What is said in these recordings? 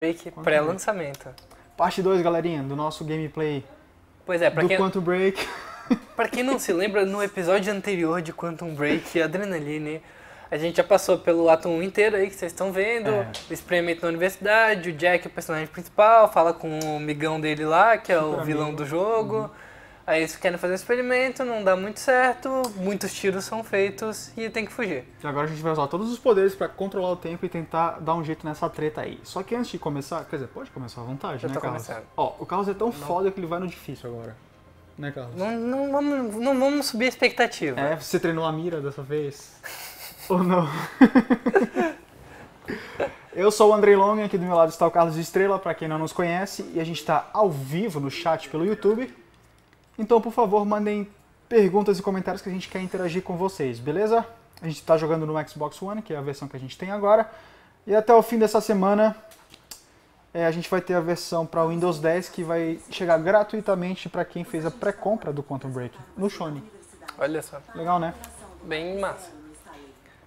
Break pré-lançamento. Parte 2, galerinha, do nosso gameplay Pois é, pra do quem, Quantum Break. pra quem não se lembra, no episódio anterior de Quantum Break Adrenaline, a gente já passou pelo ato 1 inteiro aí que vocês estão vendo, É. o experimento na universidade, o Jack é o personagem principal, fala com o migão dele lá, que é o vilão amigo. do jogo. Aí eles querem fazer um experimento, não dá muito certo, muitos tiros são feitos e tem que fugir. E agora a gente vai usar todos os poderes pra controlar o tempo e tentar dar um jeito nessa treta aí. Só que antes de começar, quer dizer, pode começar à vontade, Já né, Carlos? começando. Ó, o Carlos é tão foda que ele vai no difícil agora. Né, Carlos? Não, não, vamos, não vamos subir a expectativa. É, você treinou a mira dessa vez? Ou não? Eu sou o Andrei Long, aqui do meu lado está o Carlos Estrela, pra quem não nos conhece, e a gente está ao vivo no chat pelo YouTube. Então, por favor, mandem perguntas e comentários que a gente quer interagir com vocês, beleza? A gente está jogando no Xbox One, que é a versão que a gente tem agora. E até o fim dessa semana, é, a gente vai ter a versão para Windows 10 que vai chegar gratuitamente para quem fez a pré-compra do Quantum Break no Sony. Olha só, Legal, né? bem massa.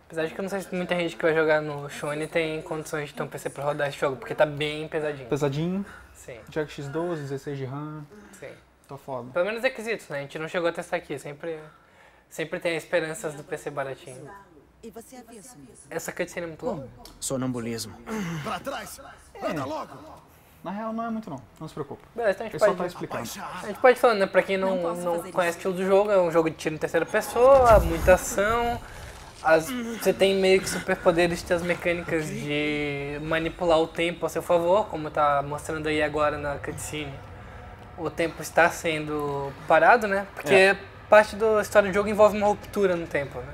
Apesar de que eu não sei se muita gente que vai jogar no Shone tem condições de ter um PC pra rodar esse jogo, porque tá bem pesadinho. Pesadinho, Sim, Jack X12, 16 de RAM, sim. Tá foda. Pelo menos requisitos, né? A gente não chegou a testar aqui, sempre, sempre tem esperanças do PC baratinho. E você avisa mesmo. Essa cutscene é muito longa. Sonambulismo. Pra trás! Anda logo! Na real, não é muito não, não se preocupe. Beleza, então a gente pode... tá explicando. A gente pode falar, né? Pra quem não, Não não conhece o estilo do jogo, é um jogo de tiro em terceira pessoa, muita ação. As- você tem meio que superpoderes, tem as mecânicas de manipular o tempo a seu favor, como tá mostrando aí agora na cutscene. O tempo está sendo parado, né? Porque É. parte da história do jogo envolve uma ruptura no tempo, né?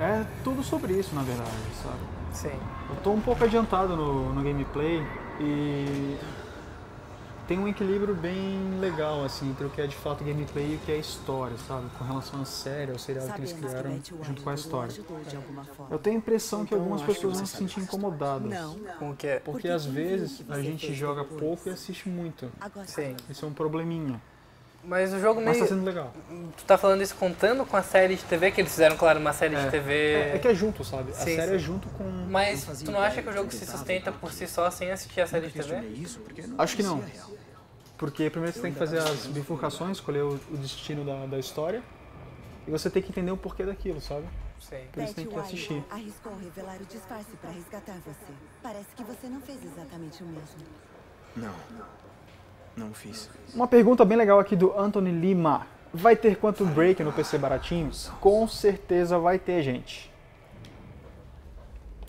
É tudo sobre isso, na verdade, sabe? Sim. Eu tô um pouco adiantado no, no gameplay e tem um equilíbrio bem legal, assim, entre o que é de fato gameplay e o que é história, sabe? Com relação à série, ao seriado que eles criaram junto com a história. Eu tenho a impressão que Então, algumas pessoas vão se sentir incomodadas. Não. Como que é? Porque Porque às o vezes que a gente joga pouco e assiste muito. Agora Sim. Isso é um probleminha. Mas o jogo Mas meio. tá sendo legal. Tu tá falando isso contando com a série de TV, que eles fizeram, claro, uma série de É. TV. É, é que é junto, sabe? A Sim, série sim. é junto com. Mas tu não acha que o de jogo se sustenta por si só sem assistir a série de TV? Acho que não. Porque primeiro você tem que fazer as bifurcações, escolher o, o destino da, da história. E você tem que entender o porquê daquilo, sabe? Sim. Por isso tem que assistir. arriscou revelar o disfarce para resgatar você. Parece que você não fez exatamente o mesmo. Não. Não fiz. Uma pergunta bem legal aqui do Anthony Lima. Vai ter Quantum Break no PC baratinhos? Com certeza vai ter, gente.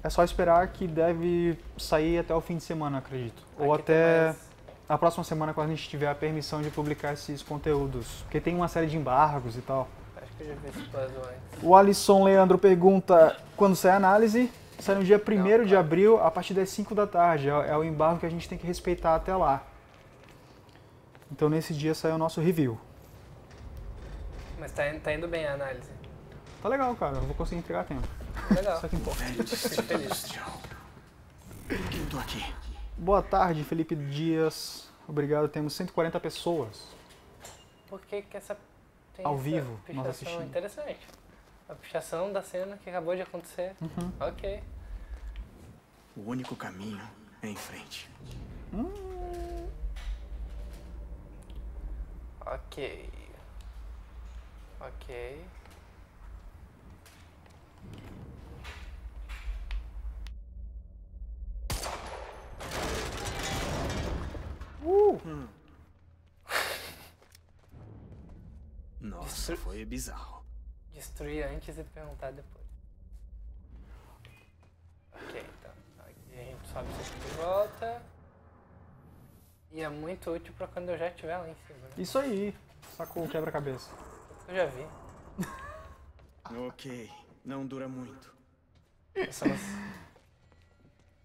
É só esperar que deve sair até o fim de semana, acredito. Ou até a próxima semana quando a gente tiver a permissão de publicar esses conteúdos. Porque tem uma série de embargos e tal. Acho que eu já vi esse puzzle antes. O Alisson Leandro pergunta quando sai a análise. Sai no dia 1 de abril, a partir das 5 da tarde. É é o embargo que a gente tem que respeitar até lá. Então nesse dia sai o nosso review. Mas tá, in- tá indo bem a análise. Tá legal, cara. Eu vou conseguir entregar a tempo. Legal. Isso é que importa. Eu tô aqui? Boa tarde, Felipe Dias. Obrigado. Temos 140 pessoas. Por que que essa tem Ao essa vivo, nós pichação assistindo. interessante? A pichação da cena que acabou de acontecer. Uhum. Ok. O único caminho é em frente. Ok. Ok. Nossa, foi bizarro. Destruir antes e perguntar depois. Ok, então. Aqui a gente sobe isso aqui de volta. E é muito útil pra quando eu já estiver lá em cima. né? Isso aí. Sacou o quebra-cabeça. Eu já vi. Ok, não dura muito. Essa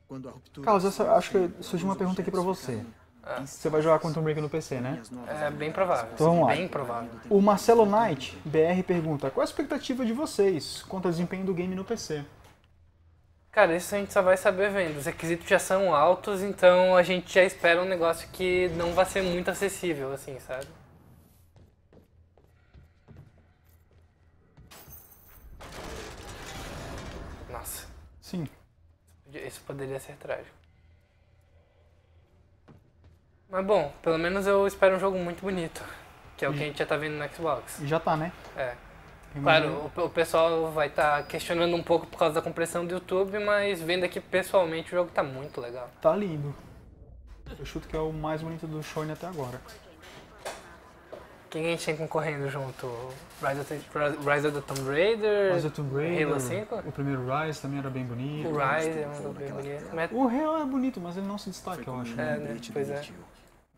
Quando a ruptura. Carlos, essa- acho que surgiu uma pergunta aqui pra você. Ah. Você vai jogar Quantum Break no PC, né? É bem provável. Então vamos lá. Bem provável. O Marcelo Knight, BR, pergunta: Qual a expectativa de vocês quanto ao desempenho do game no PC? Cara, isso a gente só vai saber vendo. Os requisitos já são altos, então a gente já espera um negócio que não vai ser muito acessível, assim, sabe? Nossa, Sim. isso poderia ser trágico. Mas bom, pelo menos eu espero um jogo muito bonito. Que é o que a gente já tá vendo no Xbox. E já tá, né? É. Claro, o, o pessoal vai estar questionando um pouco por causa da compressão do YouTube, mas vendo aqui pessoalmente o jogo tá muito legal. Tá lindo. Eu chuto que é o mais bonito do Shone até agora. Quem a gente tem concorrendo junto? Rise of, the- Rise of the Tomb Raider? Mas o Tomb Raider, Halo 5? o primeiro Rise também era bem bonito. O Rise é um bem bonito. O Halo é bonito, mas ele não se destaca, eu acho. É, né? né? Pois é.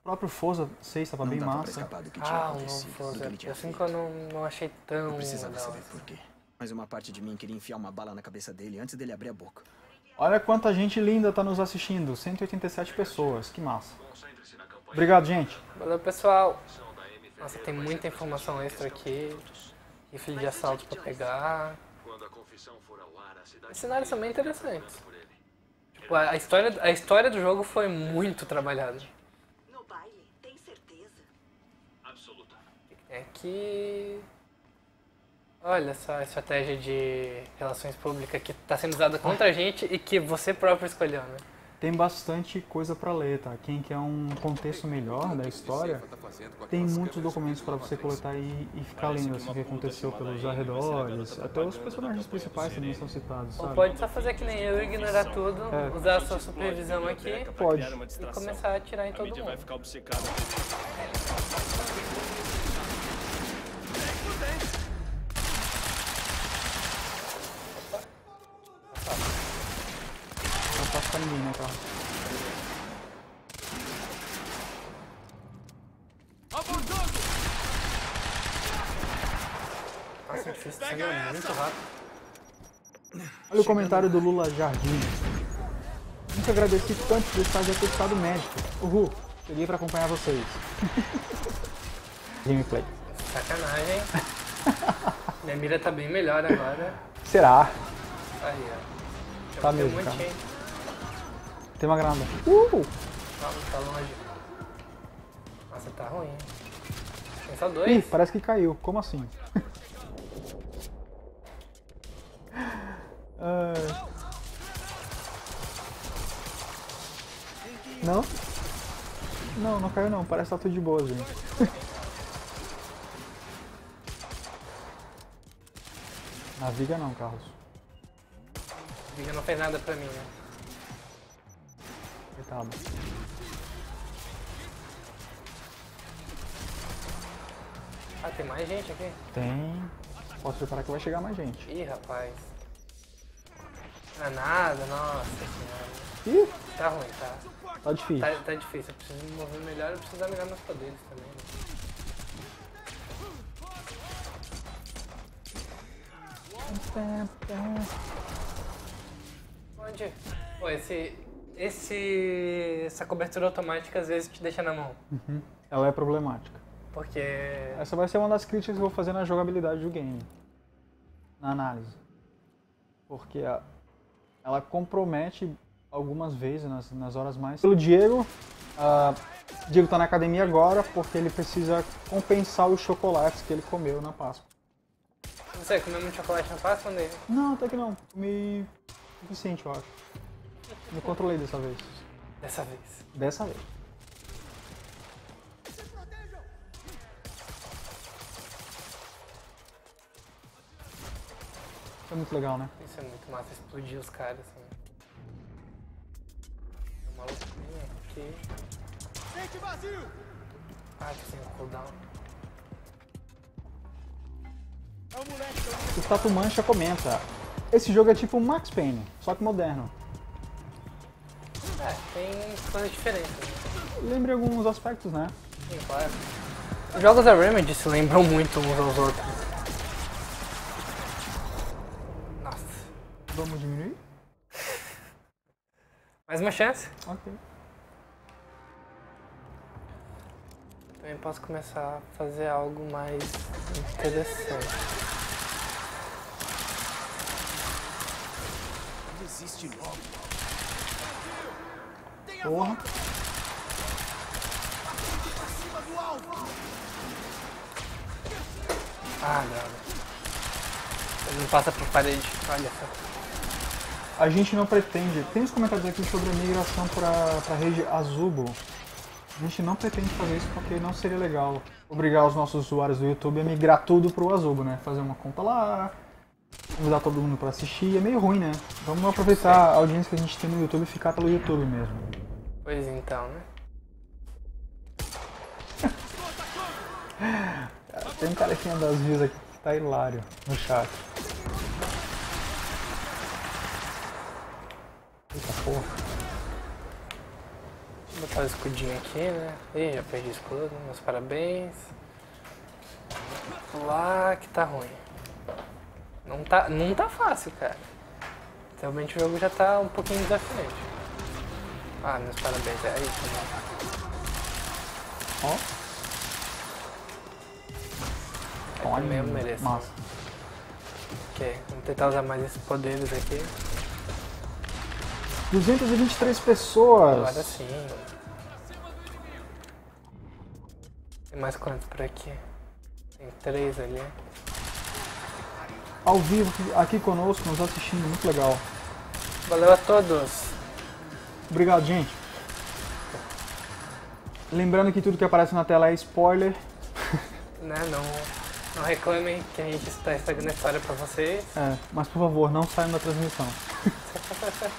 O próprio Forza 6 tava Não bem massa. escapar do que tinha Ah, o que Forza. O 5 feito. eu não, não achei tão Eu precisava legal. saber por quê. Mas uma parte de mim queria enfiar uma bala na cabeça dele antes dele abrir a boca. Olha quanta gente linda tá nos assistindo. 187 pessoas, que massa. Obrigado, gente. Valeu, pessoal. Nossa, tem muita informação extra aqui. Rifle de assalto pra pegar. Os cenários são bem interessantes. Tipo, a história, a história do jogo foi muito trabalhada. Que. Olha só a estratégia de relações públicas que está sendo usada contra a gente e que você próprio escolheu, né? Tem bastante coisa pra ler, tá? Quem quer um contexto melhor da história, tem muitos documentos para você coletar e, e ficar lendo assim, o que aconteceu pelos arredores. Até os personagens principais também são citados, Ou sabe? pode só fazer que nem eu, ignorar tudo, É. usar a sua supervisão aqui Pode. e começar a atirar em todo mundo. ficar obcecada. Não passa pra ninguém, né, cara? Nossa, difícil sendo muito rápido. Olha o comentário do Lula Jardim. Nunca agradeci tanto por estar de atestado médico. Uhul, cheguei pra acompanhar vocês. Gameplay. Sacanagem. Minha mira tá bem melhor agora. Será? Aí, ó. Já Tá botei um mesmo, cara. montinho. Tem uma granada. Uh! Calma, tá longe. Nossa, tá ruim. Tem só Ih, dois. parece que caiu. Como assim? Ah. Não? Não, não caiu não. Parece que tá tudo de boa, gente. Naviga não, Carlos. Viga não fez nada pra mim, né? Ah, tem mais gente aqui? Tem. Posso preparar que vai chegar mais gente. Ih, rapaz. Não é nada, nossa senhora. Ih, Tá ruim, tá. tá difícil. Tá, tá difícil, eu preciso me mover melhor, eu preciso dar melhor meus poderes também. né? Onde? Pô, esse, esse, essa cobertura automática às vezes te deixa na mão. Ela é problemática. Porque. Essa vai ser uma das críticas que eu vou fazer na jogabilidade do game. Na análise. Porque ela compromete algumas vezes nas, nas horas mais. Pelo Diego, ah, Diego tá na academia agora porque ele precisa compensar os chocolates que ele comeu na Páscoa. Você comeu muito chocolate na Páscoa, André? Não, até que não. Comi suficiente, eu acho. Me controlei dessa vez. Dessa vez. Dessa vez. Isso é muito legal, né? Isso é muito massa, explodir os caras assim. O maluco vem aqui. Sente vazio! Ah, que tem um cooldown. É o moleque, é Mancha comenta. Esse jogo é tipo um Max Payne, só que moderno. É, tem coisas diferentes. Né? Lembra em alguns aspectos, né? Sim, claro. Os jogos da Remedy se lembram muito uns aos outros. Nossa. Vamos diminuir? Mais uma chance. Ok. Também posso começar a fazer algo mais interessante. Desiste logo. Porra. Ah, droga. Ele não passa por parede. Olha só. A gente não pretende. Tem uns comentários aqui sobre a migração para a rede Azubo A gente não pretende fazer isso porque não seria legal obrigar os nossos usuários do YouTube a migrar tudo pro Azubo, né? Fazer uma conta lá, convidar todo mundo pra assistir, é meio ruim, né? Vamos aproveitar a audiência que a gente tem no YouTube e ficar pelo YouTube mesmo. Pois então, né? Tem um carequinha das views aqui que tá hilário no chat. Eita porra. Vou botar o escudinho aqui, né? Ih, já perdi o escudo, meus parabéns. Lá que tá ruim. Não tá, não tá fácil, cara. Realmente o jogo já tá um pouquinho desafiante. Ah, meus parabéns, é isso, né? Ó. Eu também eu mereço. Massa. Ok, vamos tentar usar mais esses poderes aqui. 223 pessoas. Agora sim. Tem mais quantos por aqui? Tem três ali. Ao vivo aqui conosco, nos assistindo, muito legal. Valeu a todos! Obrigado, gente. Lembrando que tudo que aparece na tela é spoiler. Né, não, não reclamem que a gente está estragando a história pra vocês. É, mas por favor, não saiam da transmissão.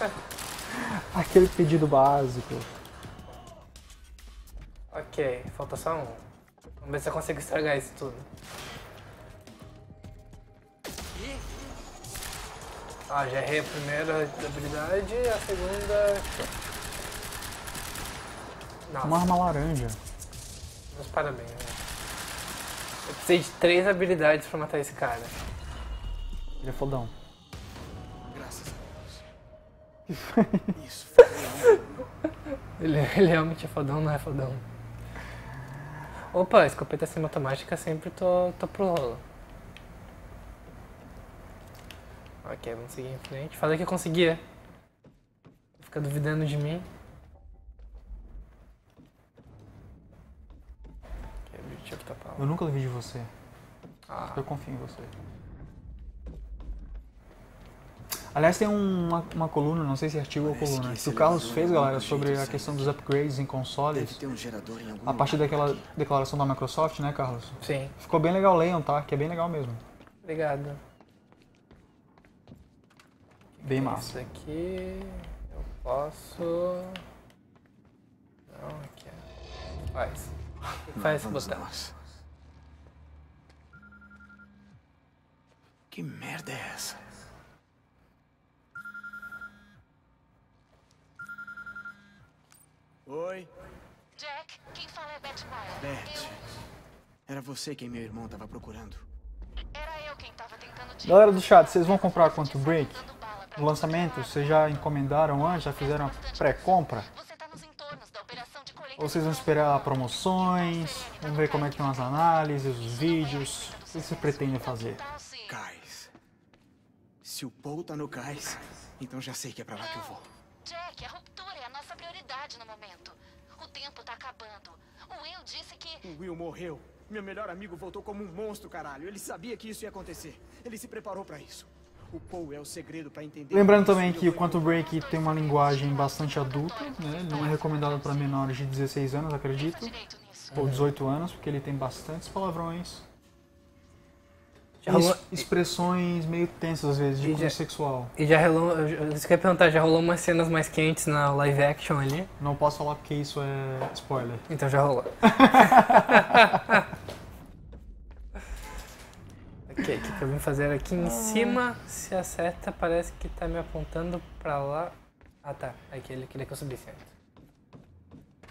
Aquele pedido básico. Ok, falta só um. Vamos ver se eu consigo estragar isso tudo. Ah, já errei a primeira habilidade e a segunda. Nossa, Uma arma laranja. meus parabéns. Né? Eu precisei de três habilidades pra matar esse cara. Ele é fodão. Graças a Deus. Isso foi. Ele, ele realmente é fodão, não é fodão. Opa, escopeta semi-automática sempre tô, tô pro rolo. Ok, vamos seguir em frente. Falei que eu conseguia. Fica duvidando de mim. Lá. Eu nunca duvido de você. Ah, Eu confio em você. Aliás, tem uma, uma coluna, não sei se é artigo ou Parece coluna, que que o Carlos fez, é galera, sobre a questão dos upgrades em consoles. um gerador em algum A partir daquela aqui. declaração da Microsoft, né, Carlos? sim, Ficou bem legal, leiam, tá? Que é bem legal mesmo. obrigado. Bem Isso massa. aqui eu posso. Não, aqui é. Faz. Faz esse botão? nós. Que merda é essa? Oi, Jack, quem fala é Beth Mile. Beth. Era você quem meu irmão tava procurando. Eu, era eu quem tava tentando te Galera do chat, vocês vão comprar Quantum Break? No lançamento, vocês já encomendaram antes? Já fizeram a pré-compra? Você tá nos entornos da operação de colheita Ou vocês vão esperar promoções? Vamos ver como é que estão as análises, os vídeos? O que você pretende fazer? Cais. Se o Paul tá no cais, então já sei que é pra lá que eu vou. Jack, a ruptura é a nossa prioridade no momento. O tempo tá acabando. O Will disse que. O Will morreu. Meu melhor amigo voltou como um monstro, caralho. Ele sabia que isso ia acontecer. Ele se preparou pra isso. O Paul é o segredo pra entender. Lembrando também que o Quantum Break tem uma linguagem bastante adulta, né? Não é recomendado para menores de 16 anos, acredito, ou 18 anos, porque ele tem bastantes palavrões Já e rolou, es- expressões meio tensas às vezes, de E cunho já- sexual. e já rolou. eu- eu- Isso que eu ia perguntar, já rolou umas cenas mais quentes na live action ali? Não posso falar porque isso é spoiler. Então já rolou. ok, o que, que eu vim fazer aqui em cima? Se a seta parece que tá me apontando pra lá. Ah tá, aqui ele queria que eu subisse antes.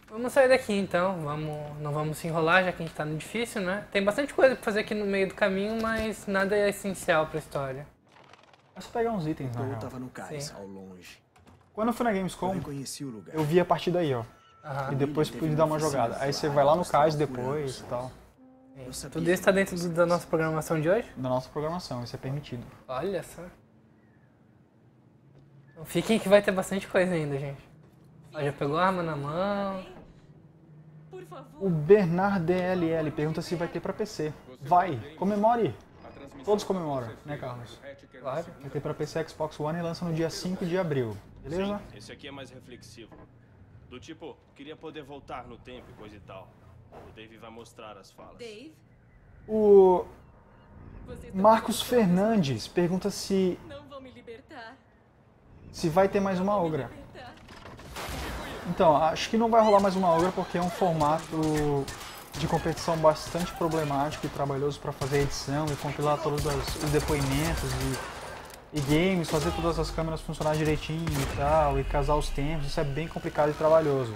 Vamos sair daqui então, vamos, não vamos se enrolar já que a gente tá no difícil, né? Tem bastante coisa pra fazer aqui no meio do caminho, mas nada é essencial pra história. É só pegar uns itens, Paul real. tava no cais, ao longe. Quando eu fui na Eu Gamescom, lugar. eu vi a partir daí, ó. Aham. E depois pude dar uma jogada. Aí você vai lá no cais depois e tal. Sabia Tudo isso tá dentro do- da nossa programação de hoje? Da nossa programação, isso é permitido. Olha só. Então fiquem que vai ter bastante coisa ainda, gente. Ó, já pegou a arma na mão. O Bernard DLL pergunta se vai ter pra PC. Vai, comemore. Todos comemoram, né, Carlos? Claro. Vai ter pra PC, Xbox One e lança no dia 5 de abril. Beleza? Esse aqui é mais reflexivo. Do tipo, queria poder voltar no tempo e coisa e tal. O Dave vai mostrar as falas. Dave, O não Marcos Fernandes pergunta se, libertar. Não vão me libertar. se vai ter mais uma Ogra. Então, acho que não vai rolar mais uma Ogra porque é um formato de competição bastante problemático e trabalhoso para fazer a edição e compilar todos os os depoimentos e, e games, fazer todas as câmeras funcionar direitinho e tal, e casar os tempos, isso é bem complicado e trabalhoso.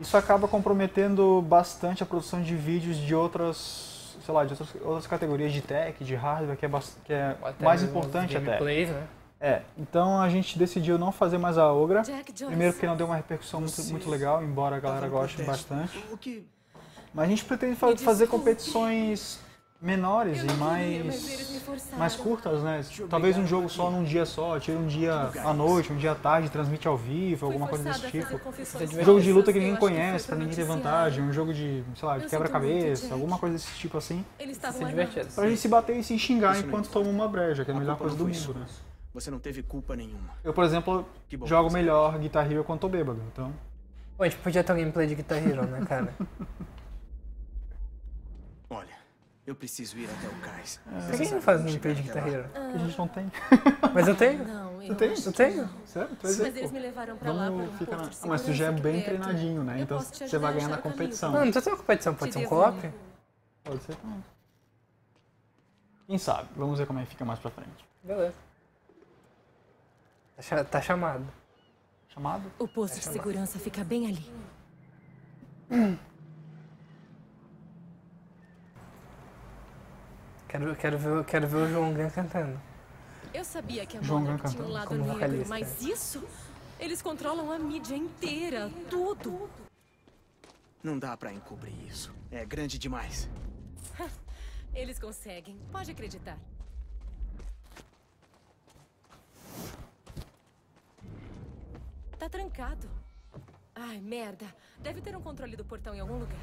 Isso acaba comprometendo bastante a produção de vídeos de outras, sei lá, de outras, outras categorias de tech, de hardware, que é, que é Até mais importante até. gameplays, né? É, então a gente decidiu não fazer mais a Ogra. Primeiro porque não deu uma repercussão muito, muito legal, embora a galera no goste bastante. Mas a gente pretende fazer competições menores e não queria, mas eles me mais, mais curtas, né? Talvez um jogo só num dia só, tira um dia à noite, um dia à tarde, transmite ao vivo, alguma coisa desse tipo. Um jogo de luta que eu ninguém conhece, pra ninguém ter vantagem, um jogo de, sei lá, de quebra-cabeça, alguma coisa desse tipo assim. Pra gente se bater e se xingar enquanto toma uma breja, que é a A melhor coisa do mundo, né? Você não teve culpa nenhuma. Eu, por exemplo, Que bom. jogo melhor Guitar Hero quando tô bêbado, então... Pô, a gente podia ter um gameplay de Guitar Hero, né, cara? Eu preciso ir até o cais. Por que não faz um gameplay de Guitar Hero? a gente não tem. Mas eu tenho. Não, eu tem? acho Eu tenho. Sério? Aí, Mas eles pô. me levaram pra lá Vamos ficar na... Ah, mas tu já é bem treinadinho, né? Eu Então você vai ganhar na competição. Não, não precisa ter uma competição, pode ser um co-op. Pode ser também. Quem sabe? Vamos ver como é que fica mais pra frente. Beleza. Tá Tá chamado. Chamado? O posto de segurança fica bem ali. Quero, quero, ver, quero ver o João Gan cantando. Eu sabia que a João Monarch Gun tinha um cantando lado como negro, vocalista. mas isso... Eles controlam a mídia inteira, tudo. Não dá pra encobrir isso. É grande demais. Eles conseguem, pode acreditar. Tá trancado. Ai, merda. Deve ter um controle do portão em algum lugar.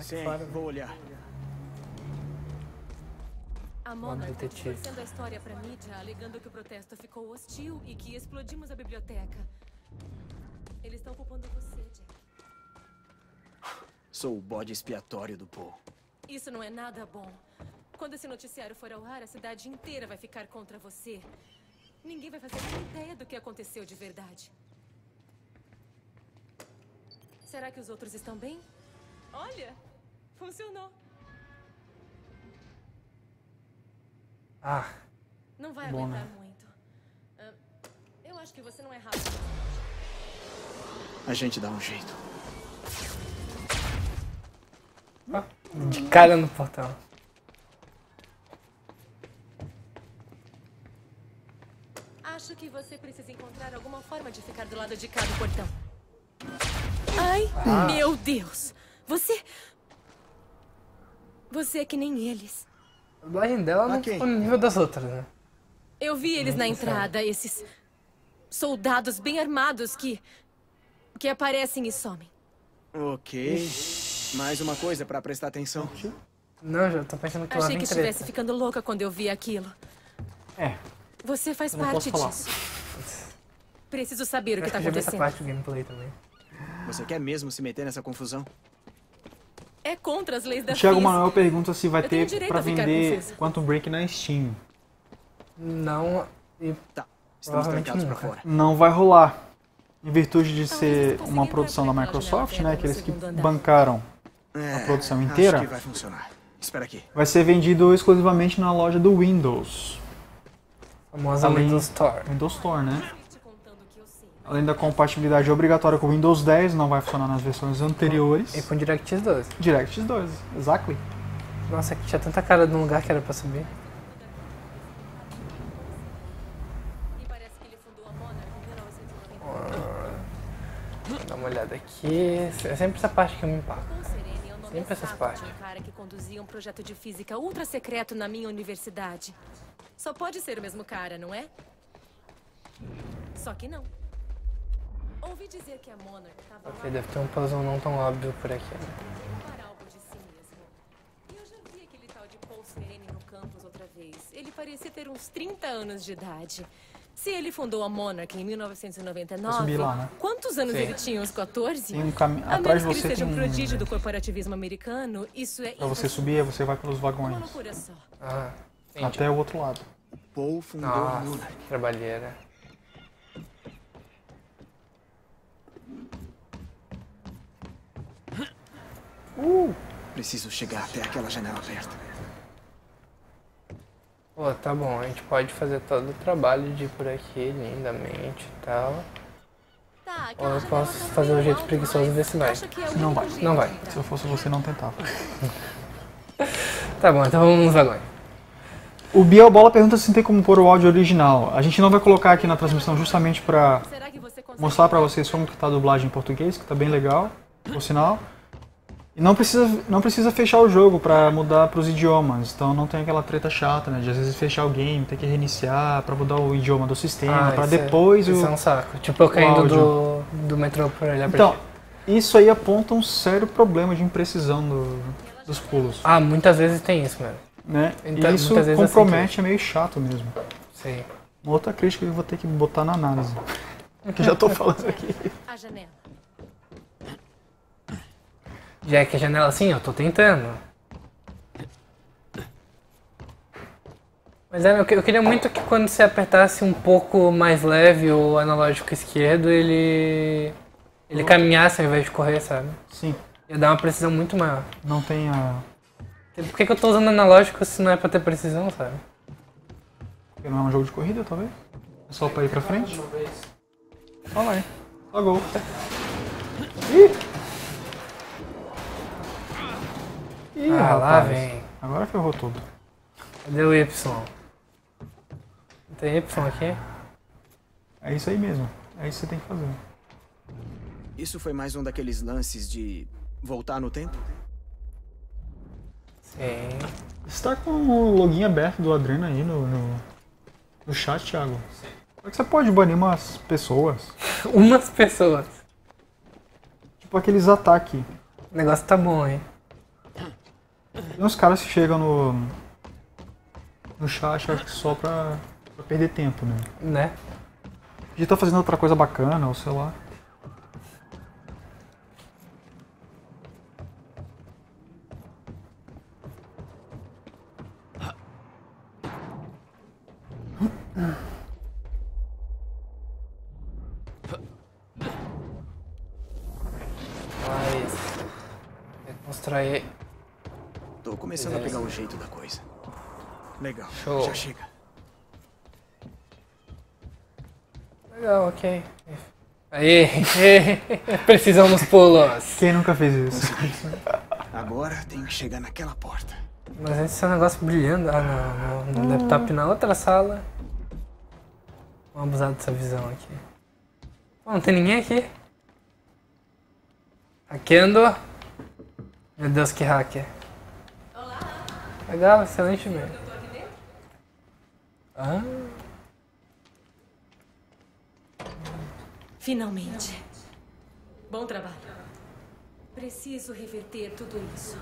Sim, vou olhar. A Monarch tá detetive. distorcendo a história pra mídia, alegando que o protesto ficou hostil e que explodimos a biblioteca. Eles estão culpando você, Jack. Sou o bode expiatório do Paul. Isso não é nada bom. Quando esse noticiário for ao ar, a cidade inteira vai ficar contra você. Ninguém vai fazer nem ideia do que aconteceu de verdade. Será que os outros estão bem? Olha, funcionou. Ah, Não vai Bom, aguentar né? muito. Ah, eu acho que você não é rápido. A gente dá um jeito. de cara no portão. Acho que você precisa encontrar alguma forma de ficar do lado de cá do portão. Ai, meu Deus! Você. Você é que nem eles. A dublagem dela não Ok. ficou no nível das outras, né? Eu vi eles na entrada, esses soldados bem armados que. que aparecem e somem. Ok. Mais uma coisa pra prestar atenção. Não, já tô pensando que lá Achei que estivesse treta. ficando louca quando eu vi aquilo. É, Você faz eu não parte disso. Preciso saber o Eu que tá que eu já vi essa acontecendo. parte do gameplay também. Você quer mesmo se meter nessa confusão? É contra as leis da O Thiago física. Manuel pergunta se vai Eu ter a ficar vender. Quantum Break na Steam. Não, e Tá. Estamos trancados fora. Não vai rolar. Em virtude de Talvez ser uma produção da Microsoft, né? Que eles que bancaram É, a produção Acho inteira, que vai funcionar. Espera aqui. vai ser vendido exclusivamente na loja do Windows. famosa Além- Windows Store. Windows Store, né? Te contando o que eu sei. Além da compatibilidade obrigatória com o Windows 10, não vai funcionar nas versões anteriores. E com DirectX 12. DirectX 2, exactly. Nossa, aqui tinha tanta cara de um lugar que era pra subir. E parece que ele fundou a Monarch em 1990. Dá uma olhada aqui. É sempre essa parte que eu me impacto. É Sempre essas partes. um cara que conduzia um projeto de física ultra secreto na minha universidade. Só pode ser o mesmo cara, não é? Só que não. Ouvi dizer que a Monarch estava Ok, deve ter um puzzle não tão óbvio por aqui. de. E eu já vi aquele tal de Paul Sereni no campus outra vez. Ele parecia ter uns 30 anos de idade. Se ele fundou a Monarch em 1999, Eu subi lá, né? quantos anos Sim. ele tinha? Uns 14? Tem um caminho. A Atrás de menos que você ele seja um um. prodígio do corporativismo americano, isso é Pra você subir, você vai pelos uma vagões. loucura só. Ah. Até o outro lado. Paul fundou a Nossa, Monarch. que trabalheira. Preciso chegar até aquela janela aberta. Pô, tá bom, a gente pode fazer todo o trabalho de ir por aqui lindamente e tal. Tá, Ou eu posso tá fazer um jeito preguiçoso e ver se vai. Não vai. Não vai. Se eu fosse você, não tentava. Tá bom, então vamos vagões. O Biel Bola pergunta se tem como pôr o áudio original. A gente não vai colocar aqui na transmissão justamente pra mostrar pra vocês como que tá a dublagem em português, que tá bem legal, por sinal. E não precisa, não precisa fechar o jogo pra mudar pros idiomas, então não tem aquela treta chata, né? De às vezes fechar o game, ter que reiniciar pra mudar o idioma do sistema, pra isso é- depois isso o... é um saco. Tipo eu caindo do, do metrô por olhar pra Então, isso aí aponta um sério problema de imprecisão do- dos pulos, Ah, muitas vezes tem isso, mano. né? Então, e isso muitas vezes é assim compromete, é meio chato mesmo. Sim. Uma outra crítica que eu vou ter que botar na análise. que já tô falando aqui. a janela? Já é que a janela assim, eu tô tentando. Mas é, eu, que- eu queria muito que quando você apertasse um pouco mais leve o analógico esquerdo, ele. ele caminhasse ao invés de correr, sabe? Sim, Ia dar uma precisão muito maior. não tem a. Por que, que eu tô usando analógico se não é pra ter precisão, sabe? Porque não é um jogo de corrida, talvez? É só pra ir pra frente? Olha lá, aí. Só gol. Ih! Ih, ah, lá vem. Agora ferrou tudo. Cadê o Y? Não tem Y aqui? É isso aí mesmo. É isso que você tem que fazer. Isso foi mais um daqueles lances de voltar no tempo? Sim. Você tá com o login aberto do Adrena aí no, no, no chat, Thiago? Como é que você pode banir umas pessoas? Umas pessoas. Tipo aqueles ataques. O negócio tá bom, hein? Tem uns caras que chegam no. no chat acho que só pra, pra perder tempo, né? Né? Podia estar fazendo outra coisa bacana, ou sei lá. Mas. Reconstrói. Tô começando a pegar o jeito da coisa. Legal, Show. já chega. Legal, ok. Aí, precisamos nos pulos. Quem nunca fez isso? Agora tenho que chegar naquela porta. Mas esse é um negócio brilhando. Ah, não, no, no laptop na outra sala. Vamos abusar dessa visão aqui. Pô, não tem ninguém aqui. Hackeando. Meu Deus, que hacker. Legal, excelente mesmo. Ah, Finalmente. Bom trabalho. Preciso reverter tudo isso.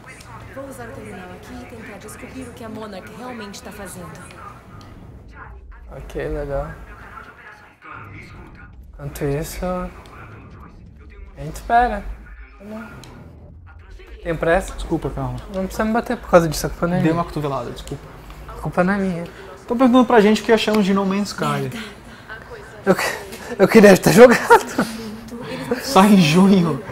Vou usar o terminal aqui e tentar descobrir o que a Monarch realmente está fazendo. ok, legal. Enquanto isso, a gente espera. Tá bom. Tem pressa? Desculpa, calma. Não precisa me bater por causa disso, a culpa não é Dei minha. uma cotovelada, desculpa. A culpa não é minha. Estão perguntando pra gente o que achamos de No Man's Sky. Eu, que- eu queria ter jogado. Sai em junho.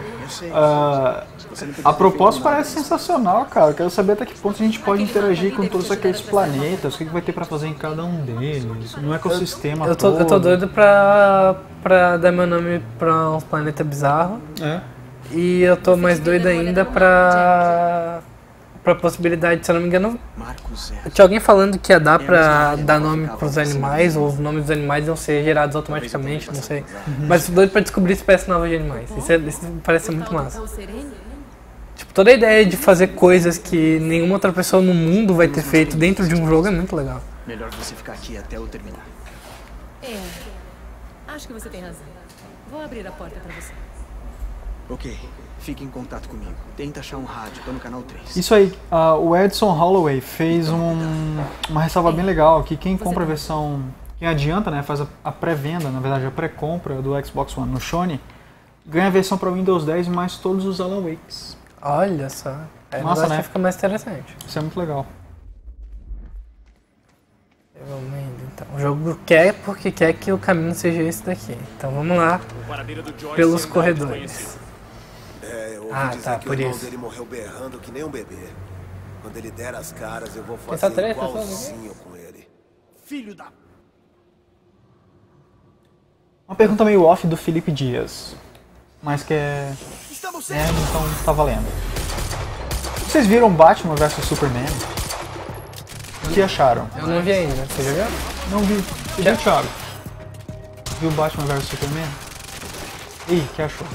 Eu podia a proposta parece sensacional, cara. Eu quero saber até que ponto a gente pode interagir com todos aqueles planetas, o que que vai ter pra fazer em cada um deles, no ecossistema Eu tô, todo. eu tô doido pra, pra dar meu nome pra uns planetas bizarros. É. E eu tô mais doido ainda pra. pra possibilidade, se eu não me engano. Tinha alguém falando que ia dar pra dar nome pros animais, ou os nomes dos animais iam ser gerados automaticamente, não sei. Uhum. Mas tô doido pra descobrir espécies novas de animais. Isso, é, isso parece ser muito massa. Tipo, toda a ideia de fazer coisas que nenhuma outra pessoa no mundo vai ter feito dentro de um jogo é muito legal. Melhor você ficar aqui até eu terminar. É. Acho que você tem razão. Vou abrir a porta pra você. Ok, fique em contato comigo. Tenta achar um rádio, tô no canal 3. Isso aí, ah, o Edson Holloway fez um- uma ressalva bem legal que quem compra a versão quem adianta, né, faz a, a pré-venda, na verdade a pré-compra do Xbox One no Sony, ganha a versão para Windows 10 mais todos os Alan Wakes. Olha só. Aí Massa, Nossa, né? fica mais interessante. Isso é muito legal. Então, o jogo quer porque quer que o caminho seja esse daqui. Então vamos lá, pelos é corredores. É, eu ouvi Ah, dizer tá, que por o irmão isso. dele morreu berrando que nem um bebê. Quando ele der as caras, eu vou fazer pessoas aqui? igualzinho com ele. Filho da... Uma pergunta meio off do Felipe Dias, mas que é, Estamos é então tá valendo. Vocês viram Batman vs Superman? O que acharam? Eu não vi ainda. Você já viu? Não vi. Você viu, Thiago? Viu Batman vs Superman? O que achou?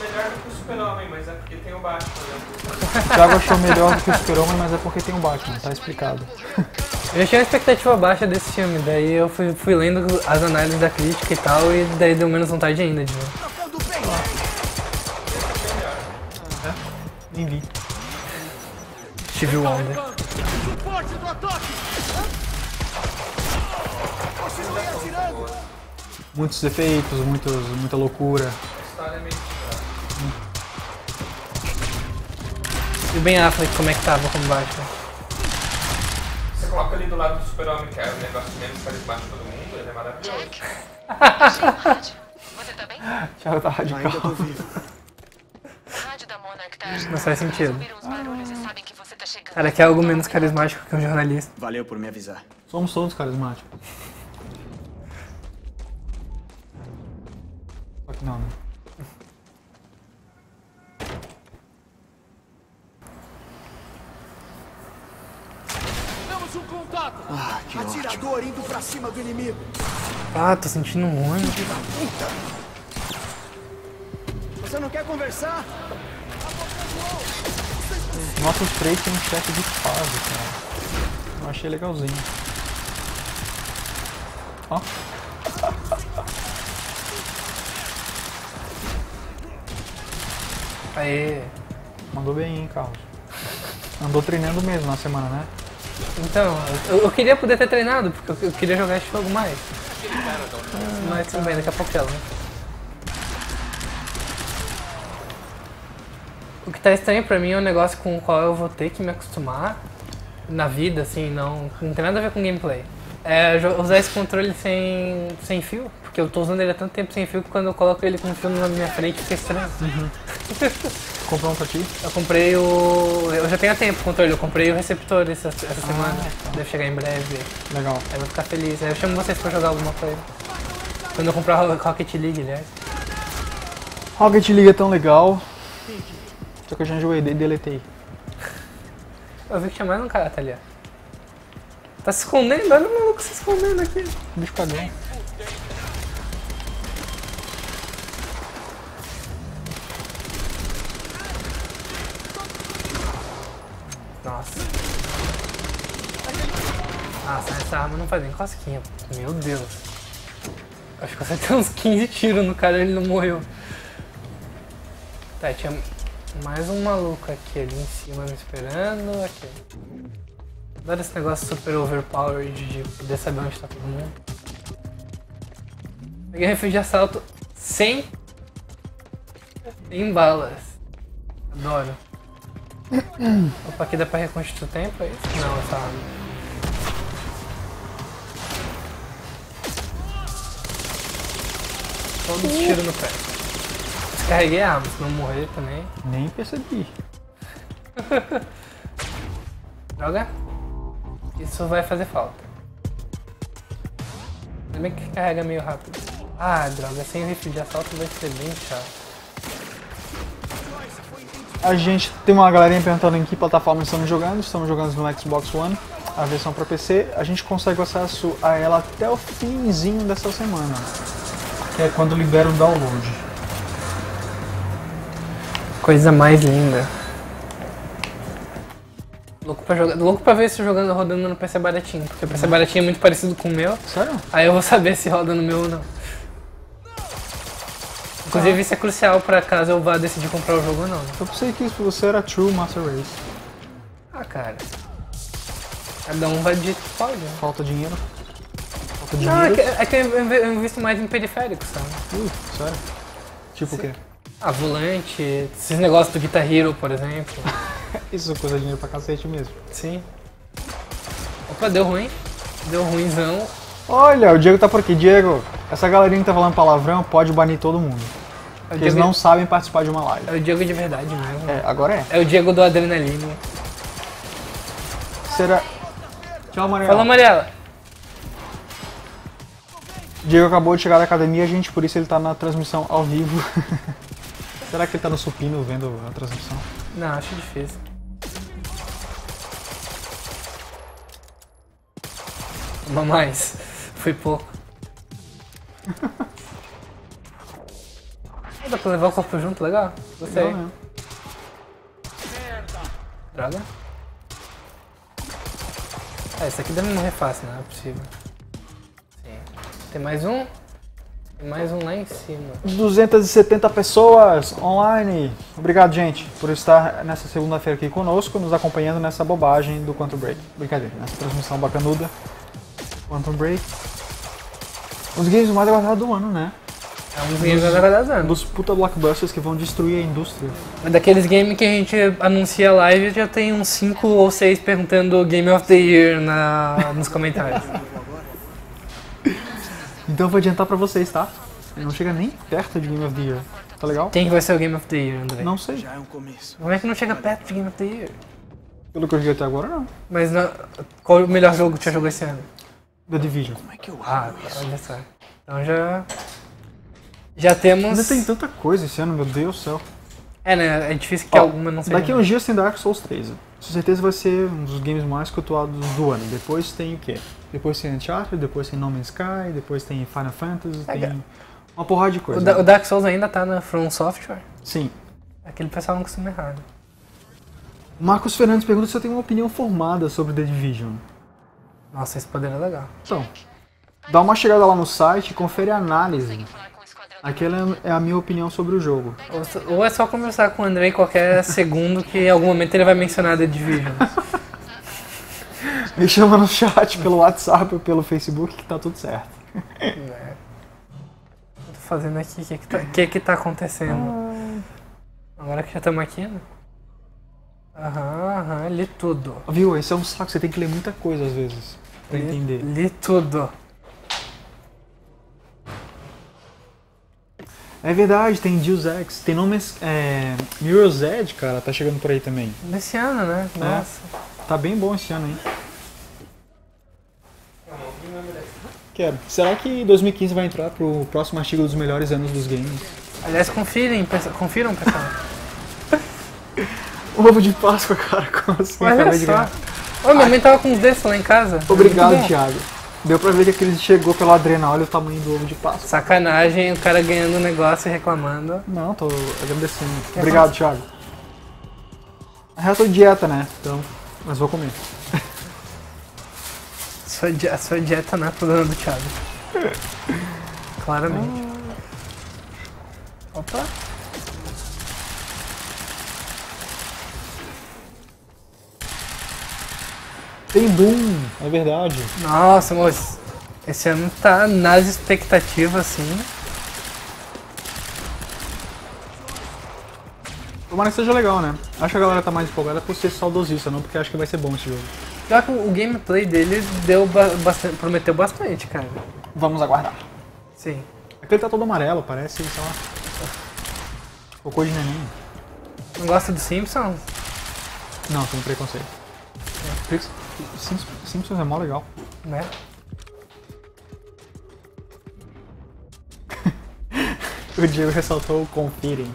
Melhor do Super-Homem, mas é porque tem o Batman. Né? O Thiago achou melhor do que o Super-Homem, mas é porque tem o Batman, tá explicado. Eu tinha uma expectativa baixa desse filme, daí eu fui, fui lendo as análises da crítica e tal, e daí deu menos vontade ainda de ver. Nem vi. Steve Wonder. Suporte do ataque! Continue atirando! Muitos efeitos, muitos, muita loucura. A história é meio. E o Ben Affleck, como é que tava como Batman? Você coloca ali do lado do Super-Homem, que é o negócio menos carismático todo mundo, ele é maravilhoso. Jack? Achei o rádio. Você tá bem? Tá Ainda tô vivo. O rádio da Monarch tá agitado. Não faz sentido. Tá. Cara, que é algo menos carismático que um jornalista. Valeu por me avisar. Somos todos carismáticos. Só que não, né? Temos um contato! Ah, que Atirador indo pra cima do inimigo. Ah, tô sentindo um ônibus. Você não quer conversar? Nossa, os três tem um chefe de fase, cara. Eu achei legalzinho. Ó. Aê. Mandou bem, hein, Carlos. Andou treinando mesmo na semana, né? Então, eu, eu queria poder ter treinado, porque eu, eu queria jogar esse jogo mais. Mas tudo bem, daqui a pouco ela. O que tá estranho pra mim é um negócio com o qual eu vou ter que me acostumar na vida, assim, não, não tem nada a ver com gameplay. É usar esse controle sem, sem fio, porque eu tô usando ele há tanto tempo sem fio que quando eu coloco ele com fio na minha frente fica estranho. Comprou um pra ti? Eu comprei o. Eu já tenho há tempo o controle, eu comprei o receptor essa, essa semana. Deve chegar em breve. Legal. Aí eu vou ficar feliz. Aí eu chamo vocês pra jogar alguma coisa. Quando eu comprar o Rocket League, aliás. Rocket League é tão legal. Só que eu já enjoei e deletei. Eu vi que tinha mais um cara, tá ali. ó. Tá se escondendo? Olha o maluco se escondendo aqui. Bicho cagão. Nossa. Nossa, essa arma não faz nem cosquinha. Meu Deus. Acho que você tem uns 15 tiros no cara e ele não morreu. Tá, tinha mais um maluco aqui ali em cima me esperando. Aqui. Adoro esse negócio super overpowered de poder saber onde tá todo mundo. Peguei refém de assalto sem. sem balas. Adoro. Opa, aqui dá pra reconstruir o tempo, é isso? Não, essa arma. Todo tiro no pé. Descarreguei a arma, se não morrer também. Nem percebi. Droga. Isso vai fazer falta. Ainda bem que carrega meio rápido. Ah, droga, sem o rifle de assalto vai ser bem chato. A gente tem uma galerinha perguntando em que plataforma estamos jogando. Estamos jogando no Xbox One, a versão para PC. A gente consegue acesso a ela até o finzinho dessa semana, que é quando libera o download. Coisa mais linda. Louco pra, jogar, louco pra ver isso jogando, rodando no PC baratinho, porque o PC baratinho é muito parecido com o meu. Sério? Aí eu vou saber se roda no meu ou não. Inclusive isso é crucial pra caso eu vá decidir comprar o jogo ou não. né? Eu pensei que você era True Master Race. Ah, cara. Cada um vai do jeito que pode. né? Falta dinheiro. Falta Não, é dinheiro. que, é que eu invisto mais em periféricos, sabe? Ih, sério? Tipo o quê? Ah, volante, esses negócios do Guitar Hero, por exemplo. Isso custa dinheiro pra cacete mesmo. Sim. Opa, deu ruim. Deu ruimzão. Olha, o Diego tá por aqui. Diego, essa galerinha que tá falando palavrão pode banir todo mundo. É Eles não sabem participar de uma live. é o Diego de verdade mesmo. É, agora é. É o Diego do Adrenaline. Será. Tchau, Mariela. Fala, Mariela. Diego acabou de chegar da academia, gente, por isso ele tá na transmissão ao vivo. Será que ele tá no supino vendo a transmissão? Não, acho difícil. Mais. Foi pouco. Ah, Dá pra levar o corpo junto, legal? Gostei. Legal? Droga. É, esse aqui deve morrer fácil, não é possível. Sim. Tem mais um? Tem mais um lá em cima. 270 pessoas online. Obrigado, gente, por estar nessa segunda-feira aqui conosco, nos acompanhando nessa bobagem do Quantum Break. Brincadeira, nessa transmissão bacanuda. Quantum Break. Um dos games mais aguardados do ano, né? É um dos games da verdade Um anos. dos puta blockbusters que vão destruir a indústria. É daqueles games que a gente anuncia live já tem uns 5 ou 6 perguntando Game of the Year na, nos comentários. Então eu vou adiantar pra vocês, tá? Não chega nem perto de Game of the Year. Tá legal? Quem que vai ser o Game of the Year, André? Não sei. Já é um começo. Como é que não chega perto de Game of the Year? Pelo que eu joguei até agora, não. Mas na- qual o melhor jogo que você jogou esse ano? The Division. Como é que eu Ah, abro isso? olha só. Então já. Já temos. Ainda tem tanta coisa esse ano, meu Deus do céu. É, né? É difícil que Ó, alguma não seja. Daqui a uns dias tem Dark Souls 3. Com certeza vai ser um dos games mais cultuados do ano. Depois tem o quê? Depois tem Uncharted, depois tem No Man's Sky, depois tem Final Fantasy, tem uma porrada de o, coisa. Da- o Dark Souls ainda tá na From Software? Sim. Aquele pessoal não costuma errar. né? Marcos Fernandes pergunta se eu tenho uma opinião formada sobre The Division. Nossa, esse poder é legal. Então, dá uma chegada lá no site e confere a análise. Aquela é a minha opinião sobre o jogo. Ou, é só conversar com o André em qualquer segundo que em algum momento ele vai mencionar The Division. Me chama no chat pelo WhatsApp ou pelo Facebook que tá tudo certo. Né? tô fazendo aqui? O que que tá, que que tá acontecendo? Agora que já estamos aqui, né? Aham, aham, li tudo. Viu? Esse é um saco, você tem que ler muita coisa às vezes. Pra Li, entender. li tudo. É verdade, tem Deus Ex, tem nomes. É, Mirror's Edge, cara, tá chegando por aí também. Desse ano, né? Nossa. Tá bem bom esse ano, hein? Quero. Será que 2015 vai entrar pro próximo artigo dos melhores anos dos games? Aliás, confirem, confiram, pessoal. Ovo de Páscoa, cara, como assim? Olha Acabei de só. ganhar. Ô, minha mãe tava com uns desses lá em casa. Obrigado. Thiago. Deu pra ver que aquele chegou pela Adrena, olha o tamanho do ovo de Páscoa. Sacanagem, o cara ganhando um negócio e reclamando. Não, tô agradecendo. Obrigado, Thiago. Na real, tô de dieta, né? Então, mas vou comer. Sua, di- a sua dieta não é problema do Thiago. Claramente. Opa. Tem Doom, é verdade. Nossa, moço. Esse ano tá nas expectativas, assim. Tomara que seja legal, né? Acho que a galera tá mais empolgada por ser saudosista, não porque acha que vai ser bom esse jogo. Pior que o gameplay dele deu ba- bastante, prometeu bastante, cara. Vamos aguardar. Sim. Aquele tá todo amarelo, parece, sei lá. Cocô de neném. Não gosta do Simpsons? Não, tem preconceito. Simpsons, Simpsons é mó legal. Né? O Diego ressaltou o confirem.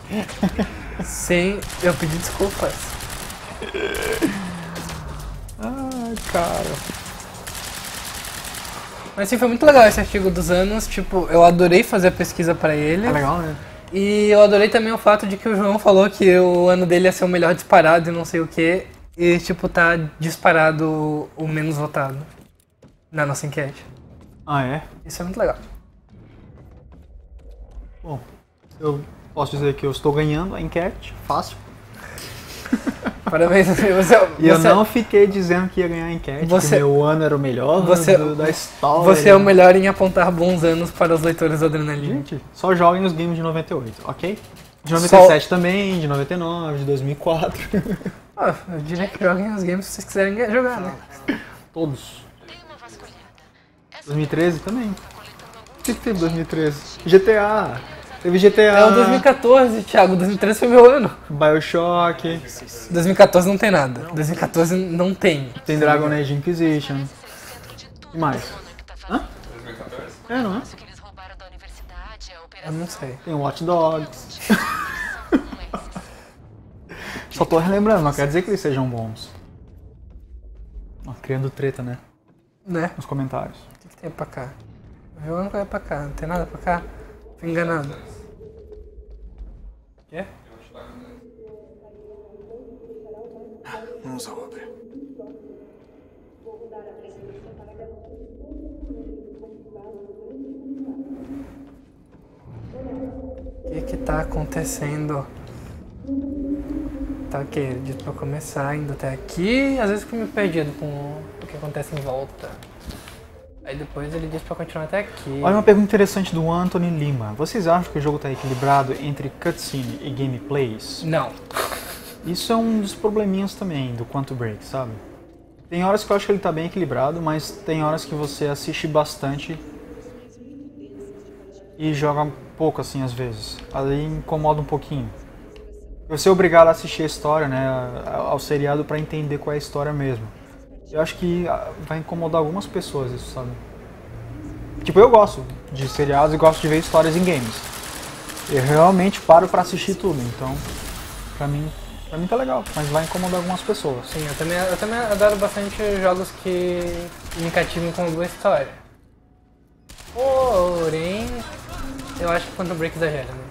Sim, eu pedi desculpas. Ai, cara. Mas sim, foi muito legal esse artigo dos anos. Tipo, eu adorei fazer a pesquisa pra ele. É legal, né? E eu adorei também o fato de que o João falou que o ano dele ia ser o melhor disparado e não sei o que. E, tipo, tá disparado o menos votado na nossa enquete. Ah, é? Isso é muito legal. Bom, eu posso dizer que eu estou ganhando a enquete, fácil. Parabéns, você, E eu você- não fiquei dizendo que ia ganhar a enquete, Você- que meu ano era o melhor Você- do- da história. Você é o melhor em apontar bons anos para os leitores do Adrenalina. Gente, só joguem os games de 98, ok? De 97 também, de 99, de 2004. Ah, eu diria que joguem os games se vocês quiserem ga- jogar, né? Todos. 2013 também. O que, que teve em 2013? GTA. Teve GTA. É o 2014, Thiago. 2013 foi meu ano. Bioshock. 2014 não tem nada. 2014 não tem. Tem Dragon Age Inquisition. E mais? Hã? 2014? É, não é? Eu não sei. Tem Watch Dogs. Só tô relembrando, não quer dizer que eles sejam bons. Ó, criando treta, né? Né? Nos comentários. O que, que tem pra cá? Jogo não vai pra cá. Não tem nada pra cá? Fui enganado. Quê? Vamos à obra. O que que tá acontecendo? Tá ok, ele disse pra começar indo até aqui, às vezes fico meio perdido com o que acontece em volta. Aí depois ele disse pra continuar até aqui. Olha uma pergunta interessante do Anthony Lima. Vocês acham que o jogo está equilibrado entre cutscene e gameplays? Não. Isso é um dos probleminhas também do Quantum Break, sabe? Tem horas que eu acho que ele tá bem equilibrado, mas tem horas que você assiste bastante e joga pouco assim às vezes. Ali incomoda um pouquinho. Você é obrigado a assistir a história, né, ao seriado para entender qual é a história mesmo. Eu acho que ah, vai incomodar algumas pessoas isso, sabe? Tipo, eu gosto de seriados e gosto de ver histórias em games. Eu realmente paro pra assistir tudo, então pra mim, pra mim tá legal, mas vai incomodar algumas pessoas. Sim, eu também, eu também adoro bastante jogos que me cativam com boa história. Porém, eu acho que Quantum Break exagera, né?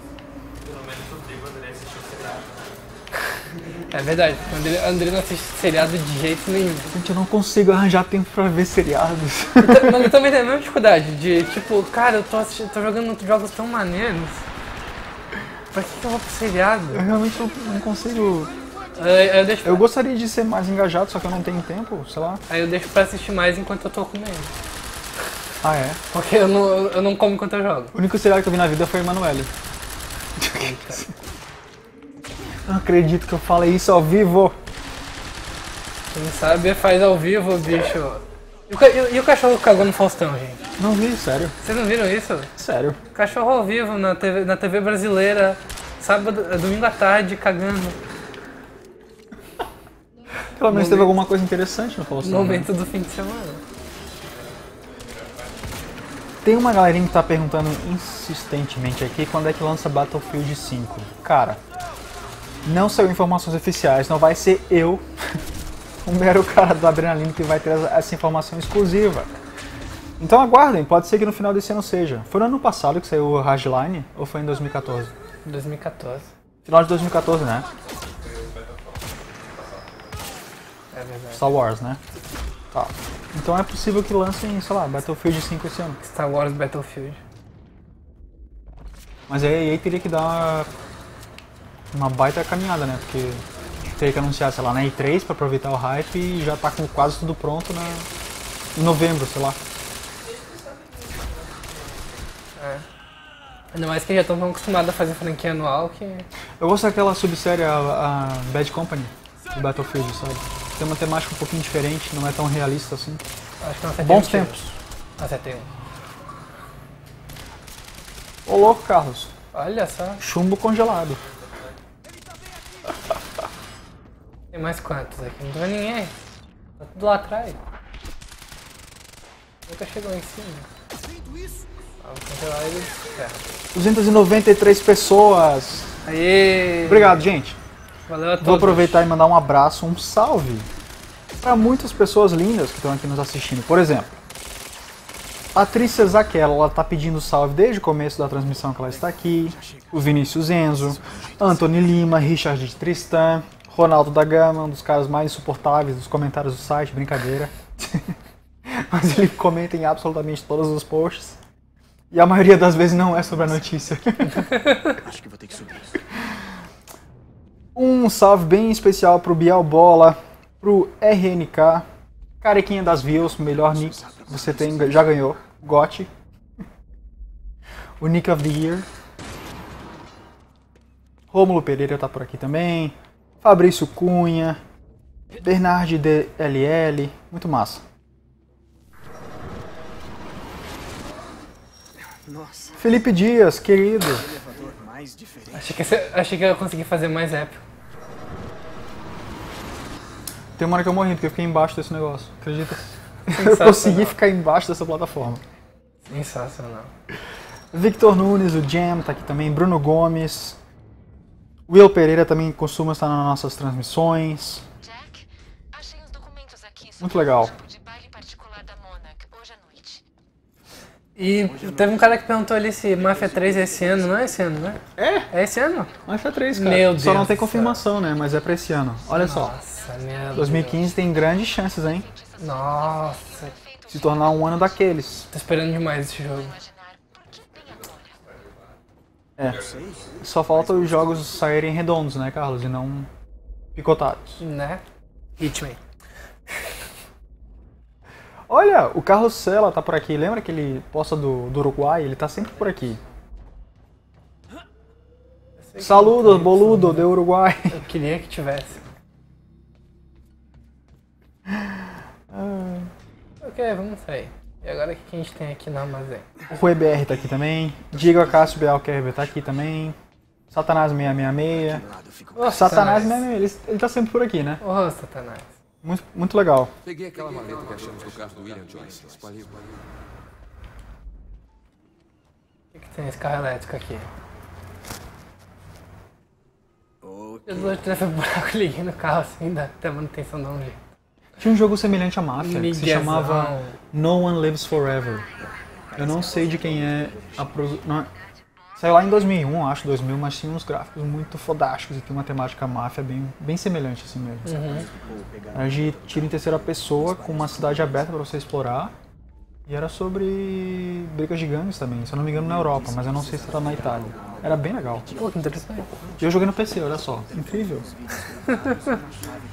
Pelo menos eu obrigo o André a assistir o seriado. É verdade, o André, André não assiste seriado de jeito nenhum. Gente, eu não consigo arranjar tempo pra ver seriados. Então, Mas eu também tenho a mesma dificuldade de, tipo, cara, eu tô, tô jogando jogos tão maneiros. Pra que, que eu vou pro seriado? Eu realmente não, não consigo. Eu deixo, Eu gostaria de ser mais engajado, só que eu não tenho tempo, sei lá. aí eu deixo pra assistir mais enquanto eu tô comendo. Ah, é? Porque eu não, eu não como enquanto eu jogo. O único seriado que eu vi na vida foi Emanuele. Não acredito que eu falei isso ao vivo. Quem sabe faz ao vivo, bicho. E o, e o- cachorro cagou no Faustão, gente? Não vi, sério. Vocês não viram isso? Sério. Cachorro ao vivo na TV, na TV brasileira, sábado, domingo à tarde, cagando. Pelo menos teve alguma coisa interessante no Faustão. Né? momento do fim de semana. Tem uma galerinha que tá perguntando insistentemente aqui quando é que lança Battlefield 5. Cara, não saiu informações oficiais, não vai ser eu, o mero cara do Adrenalina, que vai ter essa informação exclusiva. Então aguardem, pode ser que no final desse ano seja. Foi no ano passado que saiu o Hardline ou foi em 2014? 2014. Final de 2014, né? É verdade. Star Wars, né? Tá. Então é possível que lancem, sei lá, Battlefield 5 esse ano. Star Wars Battlefield. Mas aí a EA teria que dar uma, uma baita caminhada, né? Porque teria que anunciar, sei lá, na E3 pra aproveitar o hype e já tá com quase tudo pronto na, em novembro, sei lá. É. Ainda mais que já estão tão acostumados a fazer franquia anual que. Eu gosto daquela subsérie, a, a Bad Company, do Battlefield, sabe? Tem uma temática um pouquinho diferente, não é tão realista assim. Acho que não acertei Bons um tempos. Acertei um. Ô louco, Carlos. Olha só. Chumbo congelado. Tem mais quantos aqui? Não vendo ninguém. Tá tudo lá atrás. Nunca chegou em cima. Ah, vou congelar ele. É. 293 pessoas. Aê! Obrigado, gente. Valeu a todos. Vou aproveitar e mandar um abraço, um salve para muitas pessoas lindas que estão aqui nos assistindo. Por exemplo, a Trícia Zaquela, ela tá pedindo salve desde o começo da transmissão que ela está aqui. O Vinícius Enzo, Anthony Lima, Richard Tristan, Ronaldo da Gama, um dos caras mais insuportáveis dos comentários do site, brincadeira. Mas ele comenta em absolutamente todos os posts. E a maioria das vezes não é sobre a notícia. Acho que vou ter que subir. Um salve bem especial pro Bial Bola, pro RNK, Carequinha das Views, melhor nick você tem, já ganhou, GOT. O Nick of the Year. Rômulo Pereira tá por aqui também. Fabrício Cunha. Bernard DLL. Muito massa. Nossa, Felipe Dias, querido. Achei que, achei que eu ia conseguir fazer mais épico. Tem uma hora que eu morri porque eu fiquei embaixo desse negócio. Acredita? Eu consegui ficar embaixo dessa plataforma. Sensacional. Victor Nunes, o Jam tá aqui também. Bruno Gomes. Will Pereira também costuma estar nas nossas transmissões. Jack, achei os documentos aqui sobre Muito legal. E teve um cara que perguntou ali se Mafia 3 é esse ano, não é esse ano, né? É, É esse ano? foi três, cara. Meu Só não Deus tem confirmação, né? Mas é pra esse ano. Olha só. Nossa, meu 2015 tem grandes chances, hein? Nossa, Se tornar um ano daqueles. tô esperando demais esse jogo. É. Só falta os jogos saírem redondos, né, Carlos? E não picotados. Né? Hitman. Olha, o Carlos Sela tá por aqui. Lembra que ele posta do, do Uruguai? Ele tá sempre por aqui. Saludos, boludo, do Uruguai. Eu queria que tivesse. Ok, vamos sair. E agora o que a gente tem aqui no armazém? O Rui BR tá aqui também. Diego Acácio Bialquerber tá aqui também. Satanás 666. Lado eu fico Ô, Satanás 666, ele, ele tá sempre por aqui, né? Ô, Satanás. Muito, muito legal. Peguei aquela maleta que achamos no carro do William Joyce. Espalhei. O que, que tem esse carro elétrico aqui? Eu dou três buraco liguei no carro assim, dá até manutenção dá um jeito. Tinha um jogo semelhante à Máfia, que se chamava No One Lives Forever. Eu não sei de quem é a produção. Saiu lá em 2001, acho, 2000, mas tinha uns gráficos muito fodásticos e tem uma temática máfia bem, bem semelhante assim mesmo. Era de tiro em terceira pessoa, com uma cidade aberta pra você explorar. E era sobre brigas de gangues também, se eu não me engano na Europa, mas eu não sei se era na Itália. Era bem legal. Pô, que interessante. E eu joguei no PC, olha só. Incrível.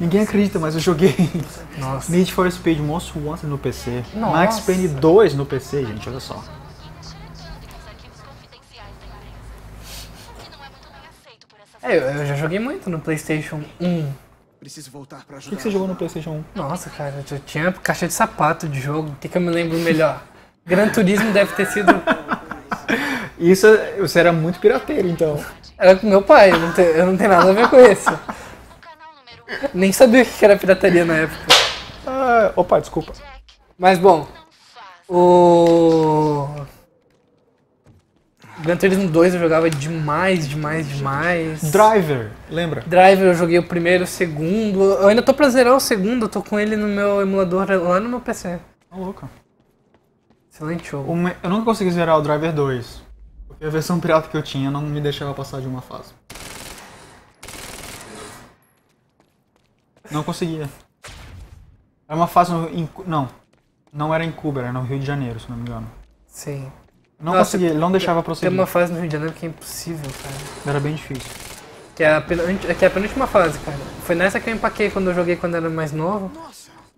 Ninguém acredita, mas eu joguei Nossa. Need for Speed Most Wanted no PC. Nossa. Max Payne 2 no PC, gente, olha só. O é eu, eu já joguei muito no Playstation 1. Preciso voltar pra O ajudar. que, que você jogou no PlayStation 1? Nossa, cara, eu tinha caixa de sapato de jogo. O que, que eu me lembro melhor? Gran Turismo deve ter sido. Isso, você era muito pirateiro, então. Era com meu pai, eu não, te- eu não tenho nada a ver com isso. O canal número 1, Nem sabia o que era pirataria na época. Ah, opa, desculpa. Mas bom, o. Gran Turismo 2 eu jogava demais, demais, demais. Driver, lembra? Driver eu joguei o primeiro, o segundo. Eu ainda tô pra zerar o segundo, eu tô com ele no meu emulador lá no meu PC. Tá louco. Excelente jogo. Eu nunca consegui zerar o Driver 2. Porque a versão pirata que eu tinha não me deixava passar de uma fase. Não conseguia. Era uma fase no, em, Não. Não era em Cuba, era no Rio de Janeiro, se não me engano. Sim. Não Nossa, conseguia, ele não deixava Tem prosseguir. uma fase no Rio de Janeiro que é impossível, cara. Era bem difícil. Que é, a que é a penúltima fase, cara. Foi nessa que eu empaquei quando eu joguei quando era mais novo.